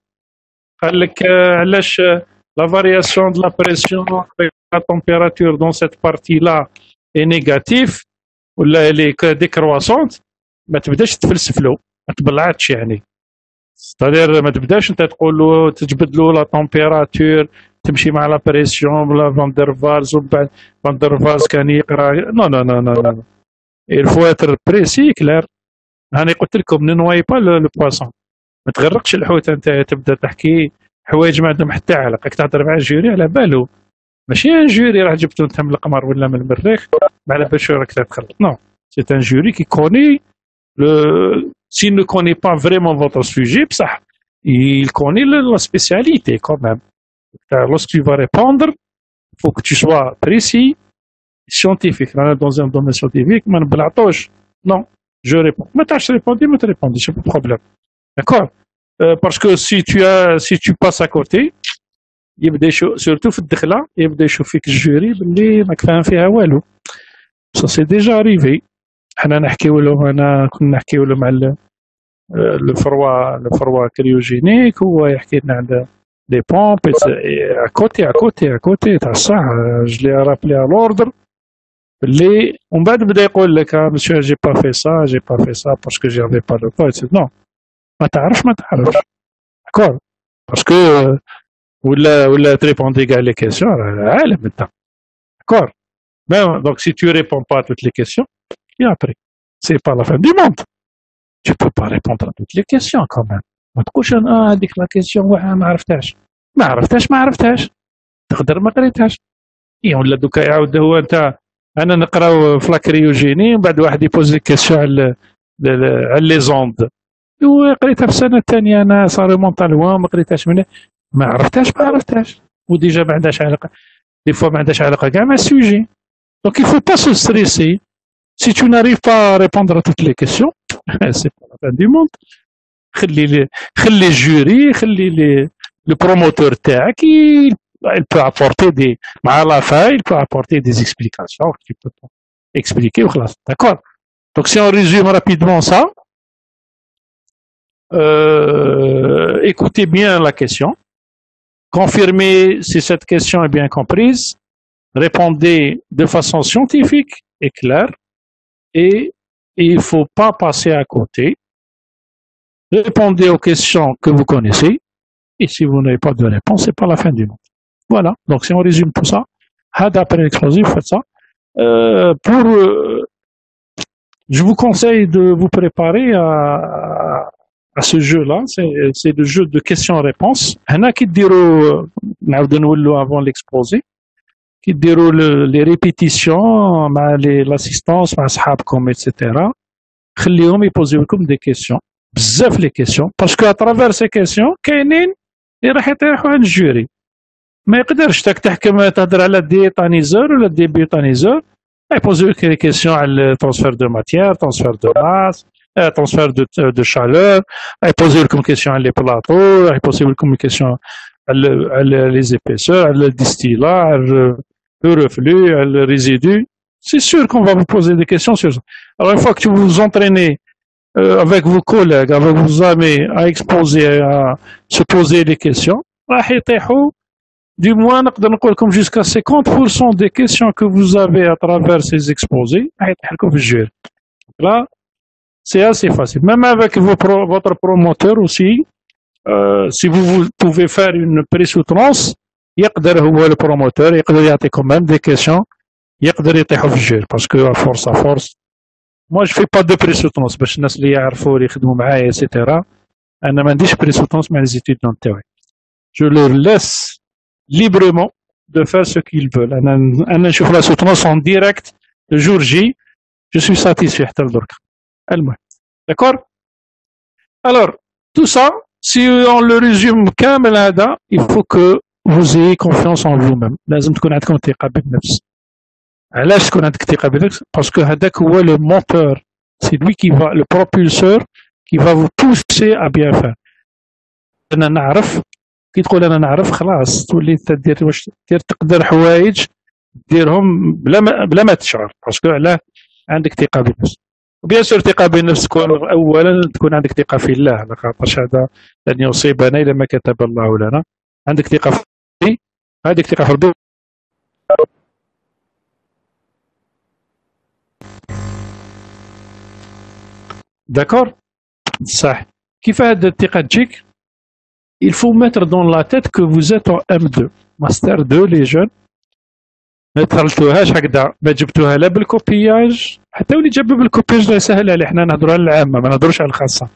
La variation de la pression la température dans cette partie-là est négative ولا elle est décroissante ما تبداش تفلسف له ما تبلعتش يعني ستادير ما تبداش انت تقول له تجبد له لا تمبيراتور تمشي مع لا بريسيون ولا فاندر فالز ومن فاندر فالز كان يقرا نو نو نو نو نو il faut être précis clair هاني قلت لكم ننوايبا لو بواسون ما تغرقش الحوت أنت تبدأ تحكي حوايج ما عندهم حتى علاقة كي تهضر مع الجوري على بالو ماشي أن جوري راه جبتو أنت من القمر ولا من المريخ ما على باش راك تخلط نو سي ان جوري كي كوني لو سي نو كوني با فريمون فوتر سوجي بصح il connaît le, la spécialité quand même. Car lorsque tu vas répondre, il faut que tu sois précis, scientifique. On est dans un. je réponds ما تعرفش répondre ما تريبونديش pas de problème d'accord euh, parce que si tu as si tu passes à côté يبدا يشوف سورتو في الدخله يبدا يشوف فيك الجوري باللي ماك فاهم فيها والو سا سي ديجا اريفي حنا نحكيو له انا كنا نحكيو له مع le froid, le froid cryogénique, ou يحكي لنا على des pompes, et à côté, à côté, à côté, ça, je l'ai rappelé à l'ordre. اللي ومن بعد بدا يقول لك مسيو جي با في سا جي با في سا باسكو جي غاردي با لو سي نو ما تعرفش ما تعرفش كور باسكو ولا ولا تريبوندي كاع لي كيسيون راه عالم انت كور ميم دونك سي تو ريبون با توت لي كيسيون يا بري سي با لا فان دي موند tu peux pas répondre à toutes les questions quand même. ما تقولش أنا هذيك لا كيسيون ما عرفتهاش ما عرفتهاش ما عرفتهاش تقدر ما قريتهاش اي ولا دوكا يعاود هو انت أنا نقراو في لاكريوجيني ومن بعد واحد يبوزي كيسيون على على لي زوند قريتها في السنة الثانية أنا صار مونطا لوان ما قريتهاش من ما عرفتهاش ما عرفتهاش. وديجا ما عندهاش علاقة. دي فوا ما عندهاش علاقة كاع مع السوجي. دونك se stresser. Si tu n'arrives pas à répondre à toutes les questions (laughs) c'est pas la fin du monde. خلي خلي الجوري خلي لو بروموتور تاعك il peut apporter des, à la fin, il peut apporter des explications qu'il peut expliquer. D'accord. Donc, si on résume rapidement ça, euh, écoutez bien la question. Confirmez si cette question est bien comprise. Répondez de façon scientifique et claire. Et il ne faut pas passer à côté. Répondez aux questions que vous connaissez. Et si vous n'avez pas de réponse, c'est pas la fin du monde. Voilà. Donc, si on résume tout ça, had après l'explosif, faites ça. Euh, pour, euh, je vous conseille de vous préparer à, à ce jeu-là. C'est le jeu de questions-réponses. Il y en a qui diront, avant l'exposé, qui diront les répétitions, l'assistance, etc. خليهم يبوزيو لكم des questions بزاف لي كيسيون باسكو اترافير سي كيسيون كاينين اللي راح يطيحوا عند الجوري ما يقدرش تاك تحكم تهضر على دي تانيزور ولا دي بيوتانيزور يبوزيو لك لي كيسيون على ترانسفير دو ماتيير ترانسفير دو ماس ترانسفير دو دو شالور يبوزيو لكم كيسيون على لي بلاطو يبوزيو لكم كيسيون على على لي زيبيسور على الديستيلا على le reflux, le résidu. C'est sûr qu'on va vous poser des questions sur ça. Alors, une fois que vous vous entraînez euh, avec vos collègues, avec vos amis, à exposer, à se poser des questions, du moins, comme jusqu'à 50% des questions que vous avez à travers ces exposés, là, c'est assez facile. Même avec votre promoteur aussi, euh, si vous, pouvez faire une pré-soutenance, il peut le promoteur, il peut y quand même des questions, il peut y parce que à force à force, moi je ne fais pas de pré-soutenance, parce que les gens qui savent, etc. Je ne dis pas de pré-soutenance, mais les études dans le Je leur laisse librement de faire ce qu'ils veulent. Je trouve la soutenance en direct le jour J. Je suis satisfait. D'accord? Alors, tout ça, si on le résume comme il faut que vous ayez confiance en vous-même. Parce que le moteur. C'est lui qui va, le propulseur, qui va vous pousser à bien faire. كي تقول أنا نعرف خلاص تولي تدير واش دير تقدر حوايج ديرهم بلا ما بلا ما تشعر باسكو علاه عندك ثقة بالنفس. وبيان سور ثقة بالنفس تكون اولا تكون عندك ثقة في الله خاطرش هذا لن يصيبنا إلا ما كتب الله لنا. عندك ثقة في هذيك ثقة في ربي D'accord Ça. Qui fait de تجيك؟ Il faut mettre dans la tête que vous êtes en M2 Master 2 les jeunes. ما دخلتوهاش هكذا ما جبتوها لا بالكوبياج. حتى ولي جاب بالكوبياج لا يسهل عليه. حنا نهضروا على العامة ما نهضروش على الخاصة.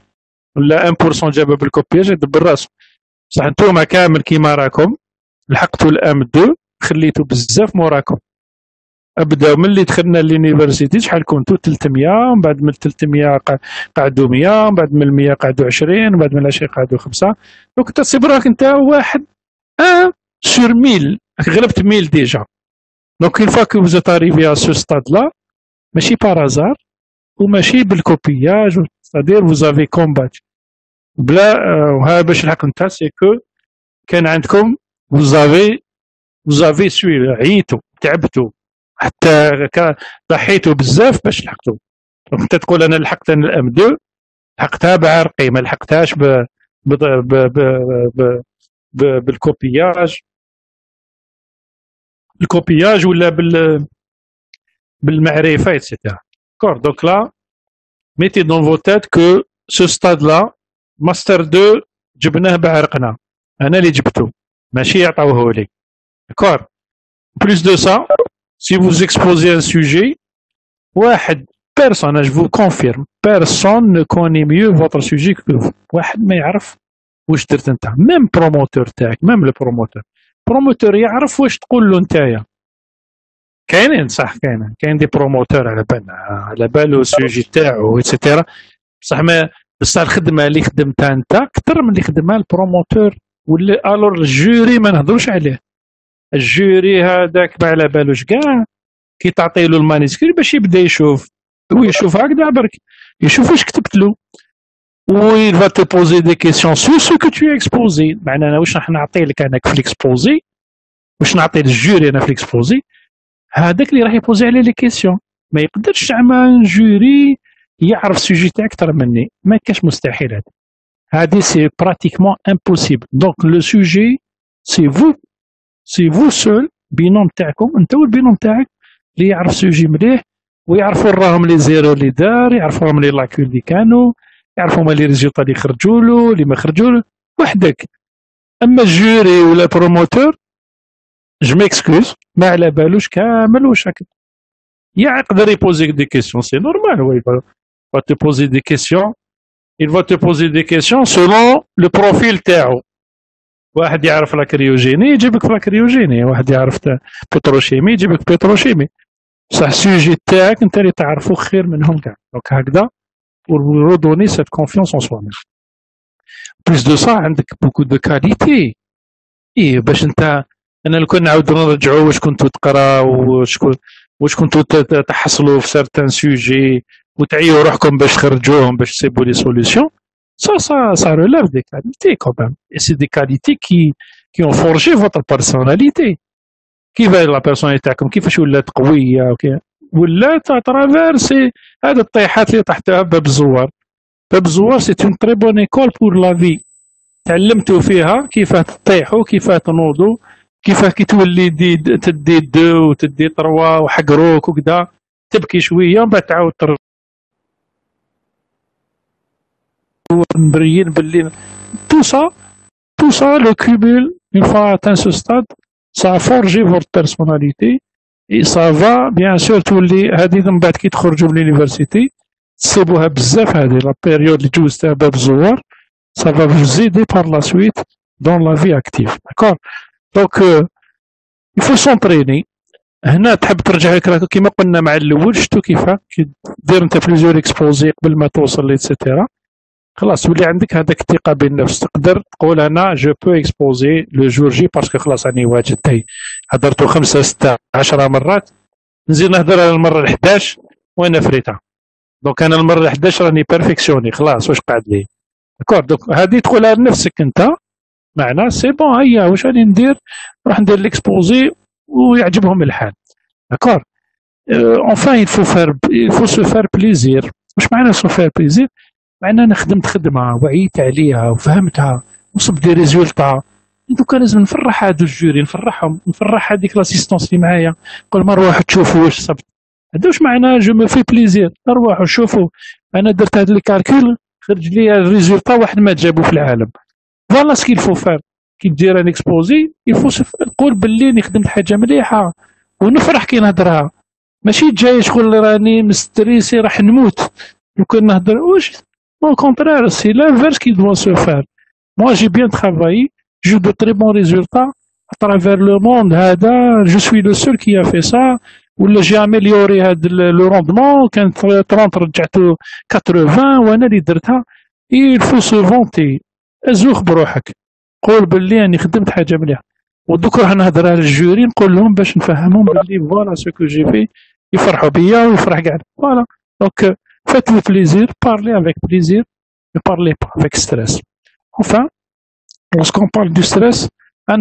ولا 1% جاب بالكوبياج يدبر راسو بصح انتوما كامل كيما راكم. لحقتوا الام 2 خليتو بزاف موراكم. أبدأ ملي دخلنا ليونيفرسيتي شحال كنتو؟ 300 ومن بعد من 300 قعدوا 100 ومن بعد من 100 قعدوا 20 ومن بعد من 20 قعدوا 5 دونك انت تصيب راك انت واحد أن سور 1000 غلبت 1000 ديجا. دونك اون فوا كو فوز اريفي ا سو ستاد لا ماشي بارازار وماشي بالكوبياج سادير فوز افي كومبات بلا وها باش نحق انت سي كو كان عندكم فوز افي فوز افي سوي عييتوا تعبتوا حتى ضحيتوا بزاف باش لحقتوا انت تقول أنا لحقت أنا الأم 2 لحقتها بعرقي ما لحقتهاش ب ب ب بالكوبياج. الكوبياج ولا بال بالمعرفة اتسيتيرا كور دونك لا ميتي دون فو تيت كو سو ستاد لا ماستر 2 جبناه بعرقنا. أنا اللي جبته. ماشي يعطوه لي. داكور بلوس دو سا Si vous exposez un sujet, personne, je vous confirme, personne ne connaît mieux votre sujet que vous. Même promoteur même le promoteur. بروموتور يعرف واش تقول له نتايا. كاينين صح كاينين. كاين دي بروموتور على بالنا على بالو السوجي تاعو اكسيتيرا بصح ما بصح الخدمة اللي خدمتها أنت أكثر من اللي خدمها البروموتور ولا الور الجوري ما نهضروش عليه. الجوري هذاك ما على بالوش كاع كي تعطي له المانيسكري باش يبدا يشوف. هو يشوف هكذا برك يشوف واش كتبت له. و il va te poser des questions sur ce que tu as exposé. معنى أنا واش راح نعطي لك أنا في الاكسبوزي واش نعطي للجوري أنا في الاكسبوزي هذاك اللي راح يبوزي عليه لي كيسيون ما يقدرش زعما جوري يعرف السوجي تاعك أكثر مني. ما كاش مستحيل هذا. هذه سي براتيكمون امبوسيبل دونك لو سوجي سي فو سي فو سول بينوم تاعكم انت والبينوم تاعك اللي يعرف سوجي مليح ويعرفوا راهم لي زيرو اللي دار يعرفوا راهم لي لاكول اللي كانوا يعرفوا هما لي ريزولتا اللي خرجوا له اللي ما خرجوا له وحدك اما الجوري ولا بروموتور جو ميكسكوز ما على بالوش كامل واش راك يقدر يبوزيك دي كيسيون سي نورمال هو va te poser des questions. Il va te poser des questions selon le profil تاعو واحد يعرف لا كريوجيني يجيبك في لا كريوجيني واحد يعرف بتروشيمي يجيبك بتروشيمي. بصح السوجي تاعك انت اللي تعرفو خير منهم كاع. دونك هكذا pour redonner cette confiance en soi-même. دو سا عندك بوكو دو كاليتي إيه باش انت أنا لو كان نعاودو نرجعو واش كنتو تقراو واش واش كنتو تحصلوا في سارتان سوجي وتعيوا روحكم باش تخرجوهم باش تسيبوا لي سوليسيون ça, ça, ça relève des qualités quand même. Et c'est des qualités qui, qui ont forgé votre personnalité. كيف لا بيرسوناليتي تاعكم كيفاش ولات قويه وكي ولات اترافير سي هاد الطيحات اللي طحتها باب الزوار باب الزوار سي اون تري بون ايكول بور لا في تعلمتوا فيها كيف تطيحوا كيف تنوضوا كيف كي تولي دي تدي دو وتدي تروا وحقروك وكذا تبكي شوية ومن بعد تعاود مبريين باللي تو سا تو سا لو كومول اون فوا اتان سو ستاد سا فورجي فورت بيرسوناليتي اي سا فا بيان سور تولي هادي من بعد كي تخرجوا من لونيفرسيتي تسيبوها بزاف هادي لا بيريود اللي جوزتها باب الزوار سا فا aider par la suite dans la vie active. D'accord? دونك faut s'entraîner. هنا تحب ترجع لك كيما قلنا مع الأول شفتو كيفاه كي دير انت بليزيور اكسبوزي قبل ما توصل ليتسيتيرا خلاص ولي عندك هذاك الثقة بالنفس. تقدر تقول أنا جو بو اكسبوزي لو جور جي باسكو خلاص راني واجد تاي هضرتو خمسه سته عشرة مرات. نزيد نهضر على المرة ال 11 وأنا فريتها دونك أنا المرة ال 11 راني بيرفكسيوني خلاص واش قاعد لي؟ داكور. دونك هذه تقولها لنفسك أنت. معنا سي بون هيا واش راني ندير؟ نروح ندير ليكسبوزي ويعجبهم الحال. داكور. اونفان يل فو فار يل فو سو فار بليزير واش معنى سو فار بليزير مع أنا خدمت خدمة وعيت عليها وفهمتها وصبت دي ريزولتا. دوكا لازم نفرح هادو الجوري نفرحهم نفرح هذيك لاسيستونس اللي معايا. نقول ما نروحوا تشوفوا واش صبت. هذا واش معناه؟ جو مو في بليزير نروحوا شوفوا. أنا درت هاد الكالكول خرج لي الريزولتا واحد ما جابو في العالم. فوالا سكيل فو فار كي دير ان اكسبوزي يفو نقول باللي أني خدمت حاجة مليحة. ونفرح كي نهضرها. ماشي جاي شغل راني مستريسي راح نموت. لو كان نهضر واش Au contraire, c'est l'inverse qui doit se faire. Moi, j'ai bien travaillé, j'ai de très bons résultats à travers le monde. Je suis le seul qui a fait ça. Ou j'ai amélioré le rendement, quand 30 رجعت 80 وأنا اللي درتها il faut se vanter ازوخ بروحك قول باللي راني خدمت حاجة مليحه ودوك راح نهضر للجوري نقول لهم باش نفهمهم باللي فوالا سو كو جي في يفرحوا بيا ويفرح كاع فوالا دونك Faites-vous plaisir, parlez avec plaisir, ne parlez pas avec stress. Enfin, lorsqu'on parle du stress, on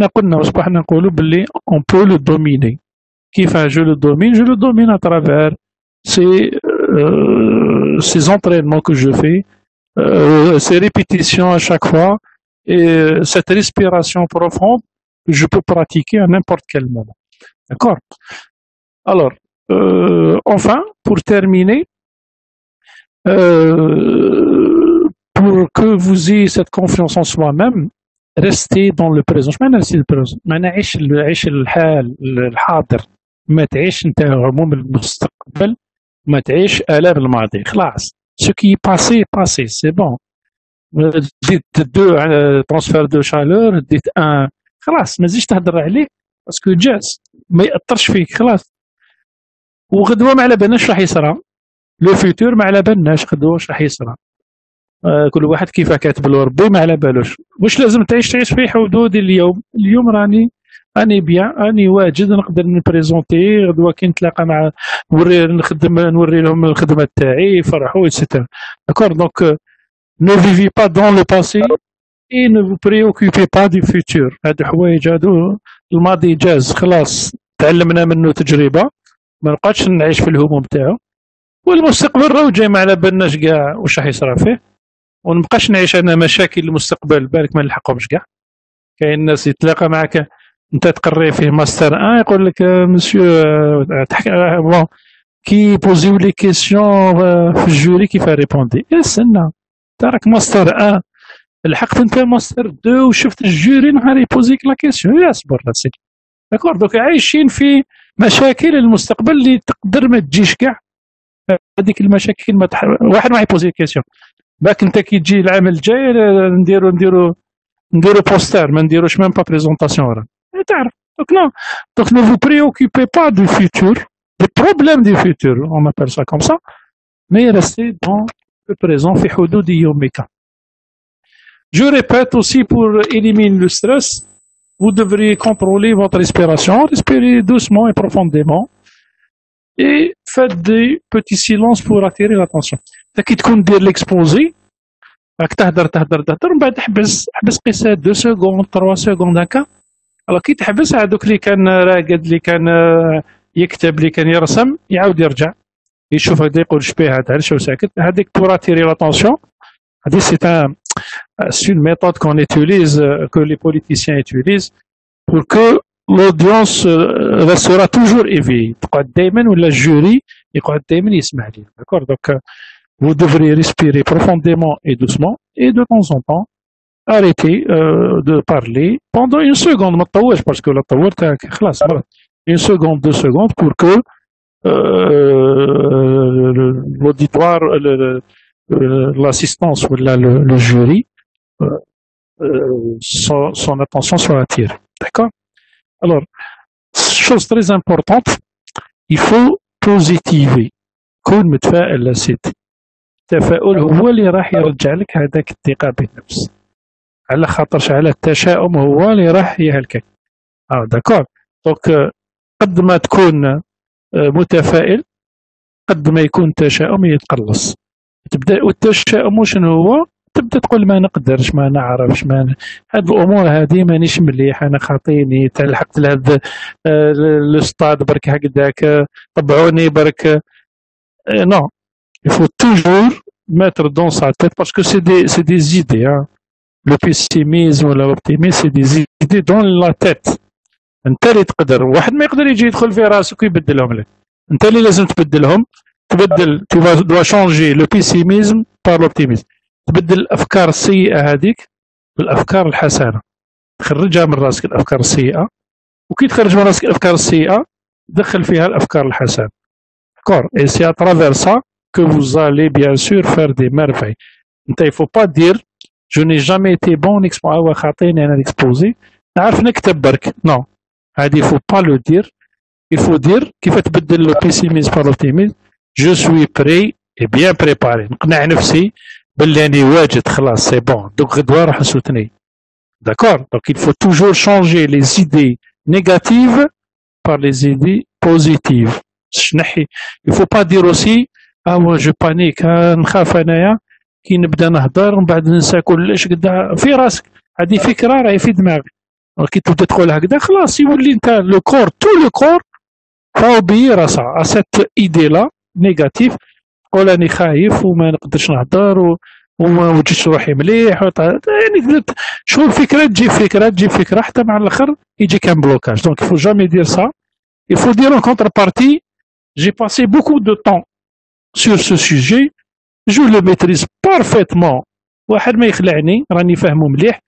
peut le dominer. Hein, je le domine, je le domine à travers ces, euh, ces entraînements que je fais, euh, ces répétitions à chaque fois et euh, cette respiration profonde que je peux pratiquer à n'importe quel moment. D'accord? Alors, enfin, pour terminer, euh, pour que vous ayez cette confiance en soi-même, restez dans le présent. Je restez le présent. معنى عيش عيش الحال الحاضر ما تعيش انت هموم المستقبل ما تعيش آلام الماضي خلاص qui est passé passé. C'est bon. ديت دو transfert de chaleur ديت ان خلاص ما تزيدش تهضر عليه باسكو جاز ما ياثرش فيك خلاص وغدوه ما على بالناش راح يصرى لو فيتور ما على بالناش غدوه واش راح يصرى. آه كل واحد كيف كاتب له ربي ما على بالوش. واش لازم تعيش تعيش في حدود اليوم؟ اليوم راني اني بيان اني واجد نقدر نبريزونتي غدوة كي نتلاقى مع نوري نخدم نوري لهم الخدمه تاعي يفرحوا اكسيتيرا داكور دونك نو فيفي با دون لو باسي اي نو بريوكوبي با دي فيتور هاد الحوايج هادو الماضي جاز خلاص تعلمنا منه تجربة. ما نبقاش نعيش في الهموم تاعو. والمستقبل راهو جاي ما على بالناش كاع واش راح يصرى فيه. ونبقاش نعيش أنا مشاكل المستقبل بالك ما نلحقهمش كاع. كاين ناس يتلاقى معك انت تقري فيه ماستر ان يقول لك مسيو تحكي بون كي بوزيو لي كيسيون في الجوري كيف ريبوندي استنى تراك ماستر ان لحقت انت ماستر دو؟ وشفت الجوري نهار يبوزيك لا كيسيون اصبر سيدي. داكور دوك عايشين في مشاكل المستقبل اللي تقدر ما تجيش كاع. هذيك المشاكل ما تح... واحد ما يبوزي كيسيون باك انت كي تجي العام الجاي نديرو نديرو نديرو بوستر ما نديروش ميم با بريزونطاسيون راه تعرف دونك نو دونك ne vous préoccupez pas du futur des problèmes du futur on appelle ça comme ça mais restez dans le présent في حدود يومك Je répète aussi pour éliminer le stress, vous devriez contrôler votre respiration, respirez doucement et profondément Et faites des petits silences pour attirer l'attention. كي تكون دير l'exposé. راك تهدر تهدر تهدر من بعد حبس حبس قيسات 2 سكوند 3 سكوند هكا alors كي تحبس هذوك اللي كان راقد اللي كان يكتب اللي كان يرسم يعاود يرجع يشوف هكذا يقول شبيه هذا علاش ساكت هذيك بور اتيري لاتونسيون هذه سي une méthode qu'on utilise, que les politiciens utilisent, pour que l'audience restera toujours éveillée. ou la jury D'accord? Donc, vous devriez respirer profondément et doucement, et de temps en temps, arrêter euh, de parler pendant une seconde, parce que une seconde, deux secondes, pour que euh, l'auditoire, l'assistance ou le, le jury euh, euh, son, son, attention soit attirée. D'accord? Alors, chose très importante, il faut positiver. كون متفائل لسيدي التفاؤل هو اللي راح يرجع لك هذاك الثقة بالنفس. على خاطرش على التشاؤم هو اللي راح يهلكك. آه داكور دونك قد ما تكون متفائل قد ما يكون تشاؤم يتقلص. تبدأ والتشاؤم شنو هو؟ تبدا تقول ما نقدرش ما نعرفش ما ن... هاد الأمور هذه مانيش مليح أنا خاطيني تلحقت لهذا آه، الأستاذ برك هكذاك طبعوني برك. آه، نو يفو توجور ماتر دون سا تيت باسكو سي دي سي دي زيدي لو Hein. ولا pessimisme سي دي زيدي دون لا تيت أنت اللي تقدر. واحد ما يقدر يجي يدخل في راسك ويبدلهم لك. أنت اللي لازم تبدلهم. تبدل تو دوا شونجي لو le بار لوبتيميزم تبدل الأفكار السيئة هذيك بالأفكار الحسنة. تخرجها من راسك الأفكار السيئة. وكي تخرج من راسك الأفكار السيئة دخل فيها الأفكار الحسنة. داكور اي سي اترافير سا كو فوز الي بيان سور فار دي ميرفي انت يفو با دير جو ني جامي ايتي بون اكسبو هو خاطيني أنا اكسبوزي نعرف نكتب برك نو هادي فو با لو دير يفو دير كيف تبدل لو بيسيميز بار لوبتيميز جو سوي بري اي بيان بريباري نقنع نفسي باللي راني واجد خلاص سي بون دوك غدوه راح نسوتني داكور دونك il faut toujours changer les idées négatives par les idées positives نحي il faut pas dire aussi اه moi je panique نخاف انايا كي نبدا نهضر ومن بعد ننسى كلش قدا في راسك هذه فكره راهي في دماغك كي تبدا تقول هكذا خلاص يولي انت لو كور تو لو كور فاوبيي راسها سيت ايدي لا نيجاتيف تقول راني خايف وما نقدرش نهضر وما وجدتش روحي مليح يعني شغل فكره تجي فكرة تجي فكرة حتى مع الآخر يجي كان بلوكاج دونك يفو جامي دير سا يفو دير اون كونتر بارتي جي باسي بوكو دو طون سور سو سوجي جو لو ميتريز بارفيتمون واحد ما يخلعني راني فاهمه مليح.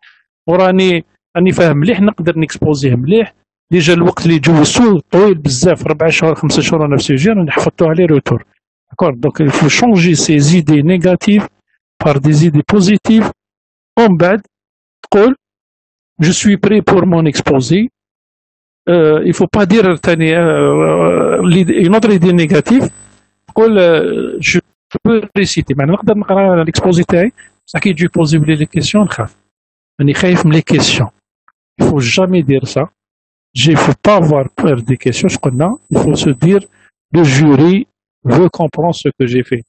وراني راني فاهم مليح نقدر نكسبوزيه مليح. ديجا الوقت اللي جوزتو طويل بزاف ربع شهور خمسة شهور أنا في سوجي راني حفظتو عليه روتور Donc il faut changer ces idées négatives par des idées positives. On bad, je suis prêt pour mon exposé. Euh, il ne faut pas dire euh, euh, une autre idée négative. Je peux réciter. Maintenant, je vais l'exposé. Ça qui est poser les questions. Hein. On les questions. Il ne faut jamais dire ça. Il ne faut pas avoir peur des questions. Il faut se dire, le jury veut comprendre ce que j'ai fait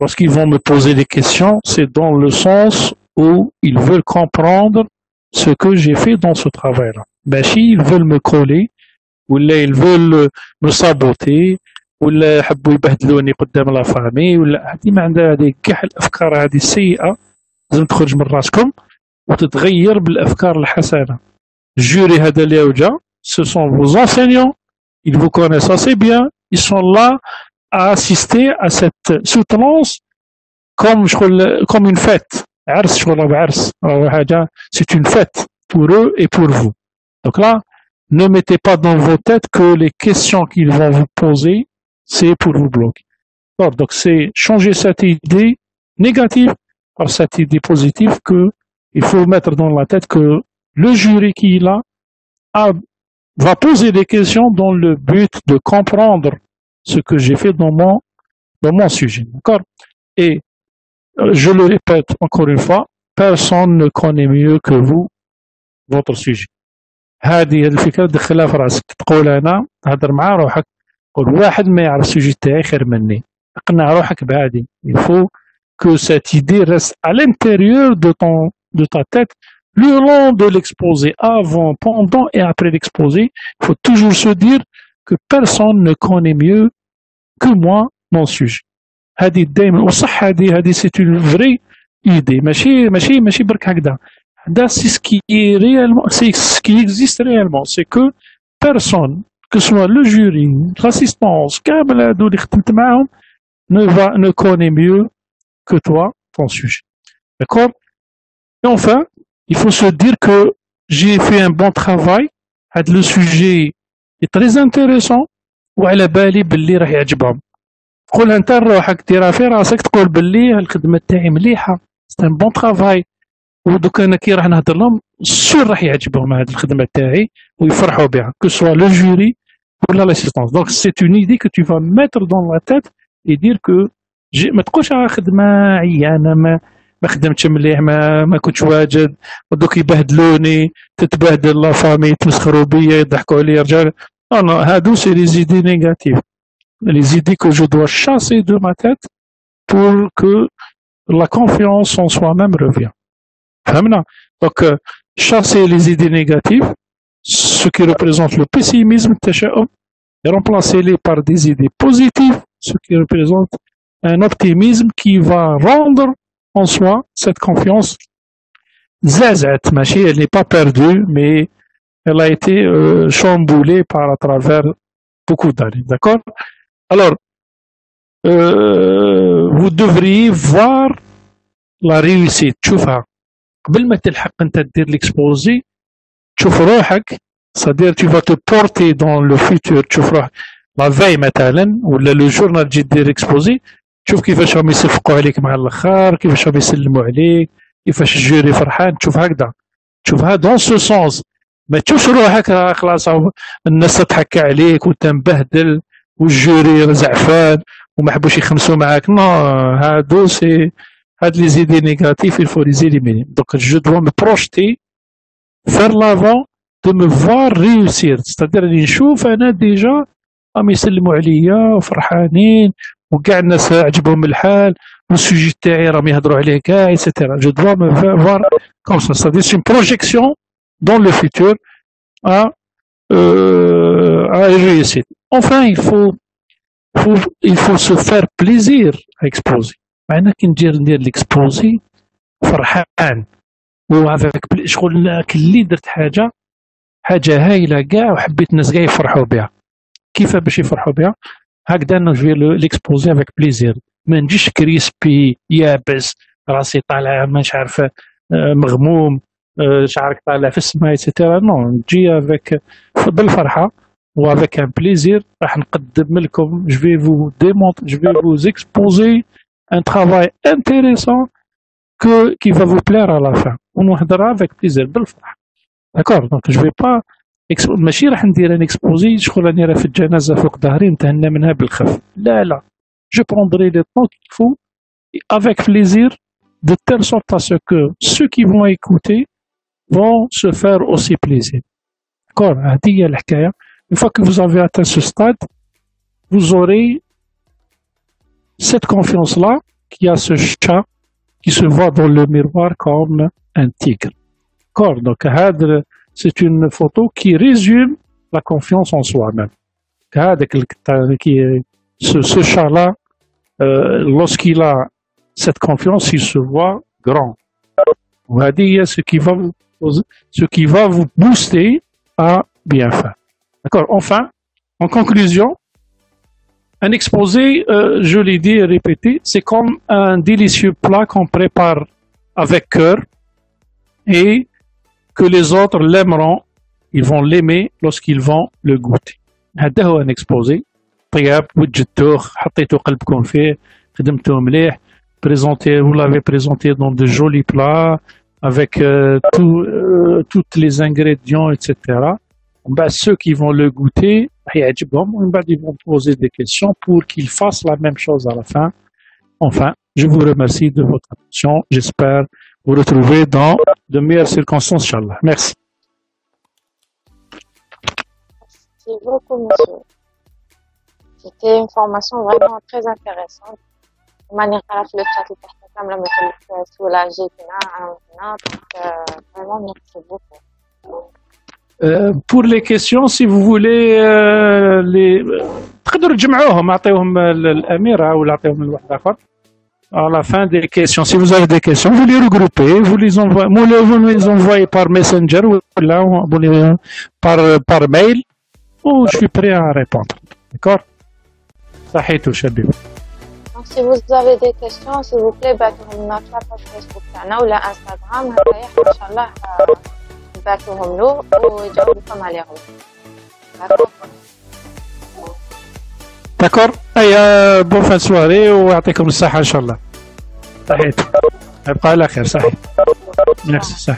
lorsqu'ils vont me poser des questions c'est dans le sens où ils veulent comprendre ce que j'ai fait dans ce travail-là. Ben, si ils veulent me coller, ou là, ils veulent me saboter, ولا يحبوا يبهدلوني قدام لا فامي ولا هذه ما عندها هذه كاع الافكار هذه السيئه لازم تخرج من راسكم وتتغير بالافكار الحسنه الجوري هذا اللي وجا ce sont vos enseignants ils vous connaissent assez bien ils sont là à assister à cette soutenance comme comme une fête. C'est une fête pour eux et pour vous. Donc là, ne mettez pas dans vos têtes que les questions qu'ils vont vous poser, c'est pour vous bloquer. Donc c'est changer cette idée négative par cette idée positive que il faut mettre dans la tête que le jury qui est là va poser des questions dans le but de comprendre ce que j'ai fait dans mon, dans mon sujet. D'accord Et euh, je le répète encore une fois, personne ne connaît mieux que vous votre sujet. هذه الفكرة دخلها في راسك تقول أنا هدر مع روحك قول واحد ما يعرف السوجي تاعي خير مني اقنع روحك بهادي il faut que cette idée reste à l'intérieur de ton de ta tête le long de l'exposé avant pendant et après l'exposé il faut toujours se dire que personne ne connaît mieux que moi mon sujet هذه دائما وصح هذه هذه سي une vraie idée ماشي ماشي ماشي برك هكذا هذا سي ce qui est réellement c'est ce qui existe réellement c'est que personne que ce soit le jury, l'assistance, ne, va, ne connaît mieux que toi ton sujet. D'accord Et enfin, il faut se dire que j'ai fait un bon travail, le sujet est très intéressant وعلى بالي باللي راح يعجبهم. قول انت روحك ديرها في راسك تقول باللي الخدمة تاعي مليحة سي ان بون ترافاي ودوك أنا كي راح نهضر لهم سور راح يعجبهم هذه الخدمة تاعي ويفرحوا بها كو سوا لو جوري ولا لاسيستونس دونك سي اون ايدي كو تو فا ميتر دون لا تيت اي دير كو ما تقولش راه خدمة عيانة ما ما خدمتش مليح ما ما كنتش واجد. ودوك يبهدلوني تتبهدل لا فامي يتمسخروا بيا يضحكوا عليا رجال. Non, non, Hadou, c'est les idées négatives. Les idées que je dois chasser de ma tête pour que la confiance en soi-même revienne. Donc, euh, chasser les idées négatives, ce qui représente le pessimisme, et remplacer-les par des idées positives, ce qui représente un optimisme qui va rendre en soi cette confiance zazat, elle n'est pas perdue, mais elle a été euh, chamboulée par à travers beaucoup d'années. D'accord? Alors, euh, vous devriez voir la réussite. تشوفها قبل ما تلحق انت دير l'exposé تشوف روحك. C'est-à-dire tu vas te porter dans le futur. تشوف روحك. لا في مثلا ولا لو جورنال تجي دير اكسبوزي تشوف كيفاش راهم يصفقوا عليك مع الآخر كيفاش راهم يسلموا عليك كيفاش الجوري فرحان. تشوف هكذا. تشوفها دون سو سونس ما تشوفش روحك راه خلاص الناس تضحك عليك وانت مبهدل والجوري زعفان وما حبوش يخمسوا معاك. نو هادو سي هاد لي زيدي نيجاتيف faut les éliminer. Donc je dois me projeter faire l'avant de me voir réussir. C'est-à-dire اللي نشوف أنا ديجا راهم يسلموا عليا وفرحانين وكاع الناس عجبهم الحال والسوجي تاعي راهم يهضروا عليه كاع ايتترا جو دوا comme ça. C'est-à-dire c'est une projection dans le futur à euh, à réussir enfin il faut, faut il faut se faire plaisir à exposer معنى كي ندير ندير ليكسبوزي فرحان. وافيك شغل كلي درت حاجة حاجة هايله كاع وحبيت الناس كاع يفرحوا بها كيف باش يفرحوا بها هكذا نجي ليكسبوزي افيك بليزير ما نجيش كريسبي يابس راسي طالع مش عارف آه، مغموم شعرك طالع في السماء ايتترا نو نجي افيك بالفرحة وافيك ان بليزير راح نقدم لكم. جو في فو ديمونت جو في فو اكسبوزي ان ترافاي انتيريسون كو كي فا فو بلير على فان ونهضر افيك بليزير بالفرح داكور دونك جو في با ماشي راح ندير ان اكسبوزي شغل راني راه في الجنازة فوق ظهري نتهنى منها بالخف. لا لا. جو بروندري لي طون كيل فو افيك بليزير de telle sorte à ce que ceux qui vont écouter vont se faire aussi plaisir. D'accord Une fois que vous avez atteint ce stade, vous aurez cette confiance-là qui a ce chat qui se voit dans le miroir comme un tigre. D'accord Donc, c'est une photo qui résume la confiance en soi-même. Ce, ce chat-là, euh, lorsqu'il a cette confiance, il se voit grand. Va dire ce qui va vous, ce qui va vous booster à bien faire. D'accord Enfin, en conclusion, un exposé, euh, je l'ai dit et répété, c'est comme un délicieux plat qu'on prépare avec cœur et que les autres l'aimeront, ils vont l'aimer lorsqu'ils vont le goûter. هذا هو ان اكسبوزي طياب وجدتوه حطيتو قلبكم فيه خدمتوه مليح présenté vous l'avez présenté dans de jolis plats avec euh, tout, euh, toutes les ingrédients etc ben, ceux qui vont le goûter ils vont poser des questions pour qu'ils fassent la même chose à la fin enfin je vous remercie de votre attention j'espère vous retrouver dans de meilleures circonstances, Inch'Allah. Merci. Merci beaucoup, monsieur. C'était une formation vraiment très intéressante. De manière à le chat, comme la méthode soulagée, donc vraiment merci beaucoup. Euh, pour les questions, si vous voulez euh, les تقدروا تجمعوهم اعطيوهم الاميره ولا اعطيوهم لواحد اخر à la fin des questions. Si vous avez des questions, vous les regroupez, vous les envoyez, vous les envoyez par Messenger ou là, par, par mail, ou je suis prêt à répondre. D'accord صحيتو شبيب. Si vous avez des questions, s'il vous plaît, بعتوهم لنا في لاباج فيسبوك تاعنا ولا انستغرام هكا ان شاء الله بعتوهم له ويجاوبكم عليهم. داكور هيا بون فان سواري ويعطيكم الصحة إن شاء الله صحيح يبقى على خير صحيح نفس صح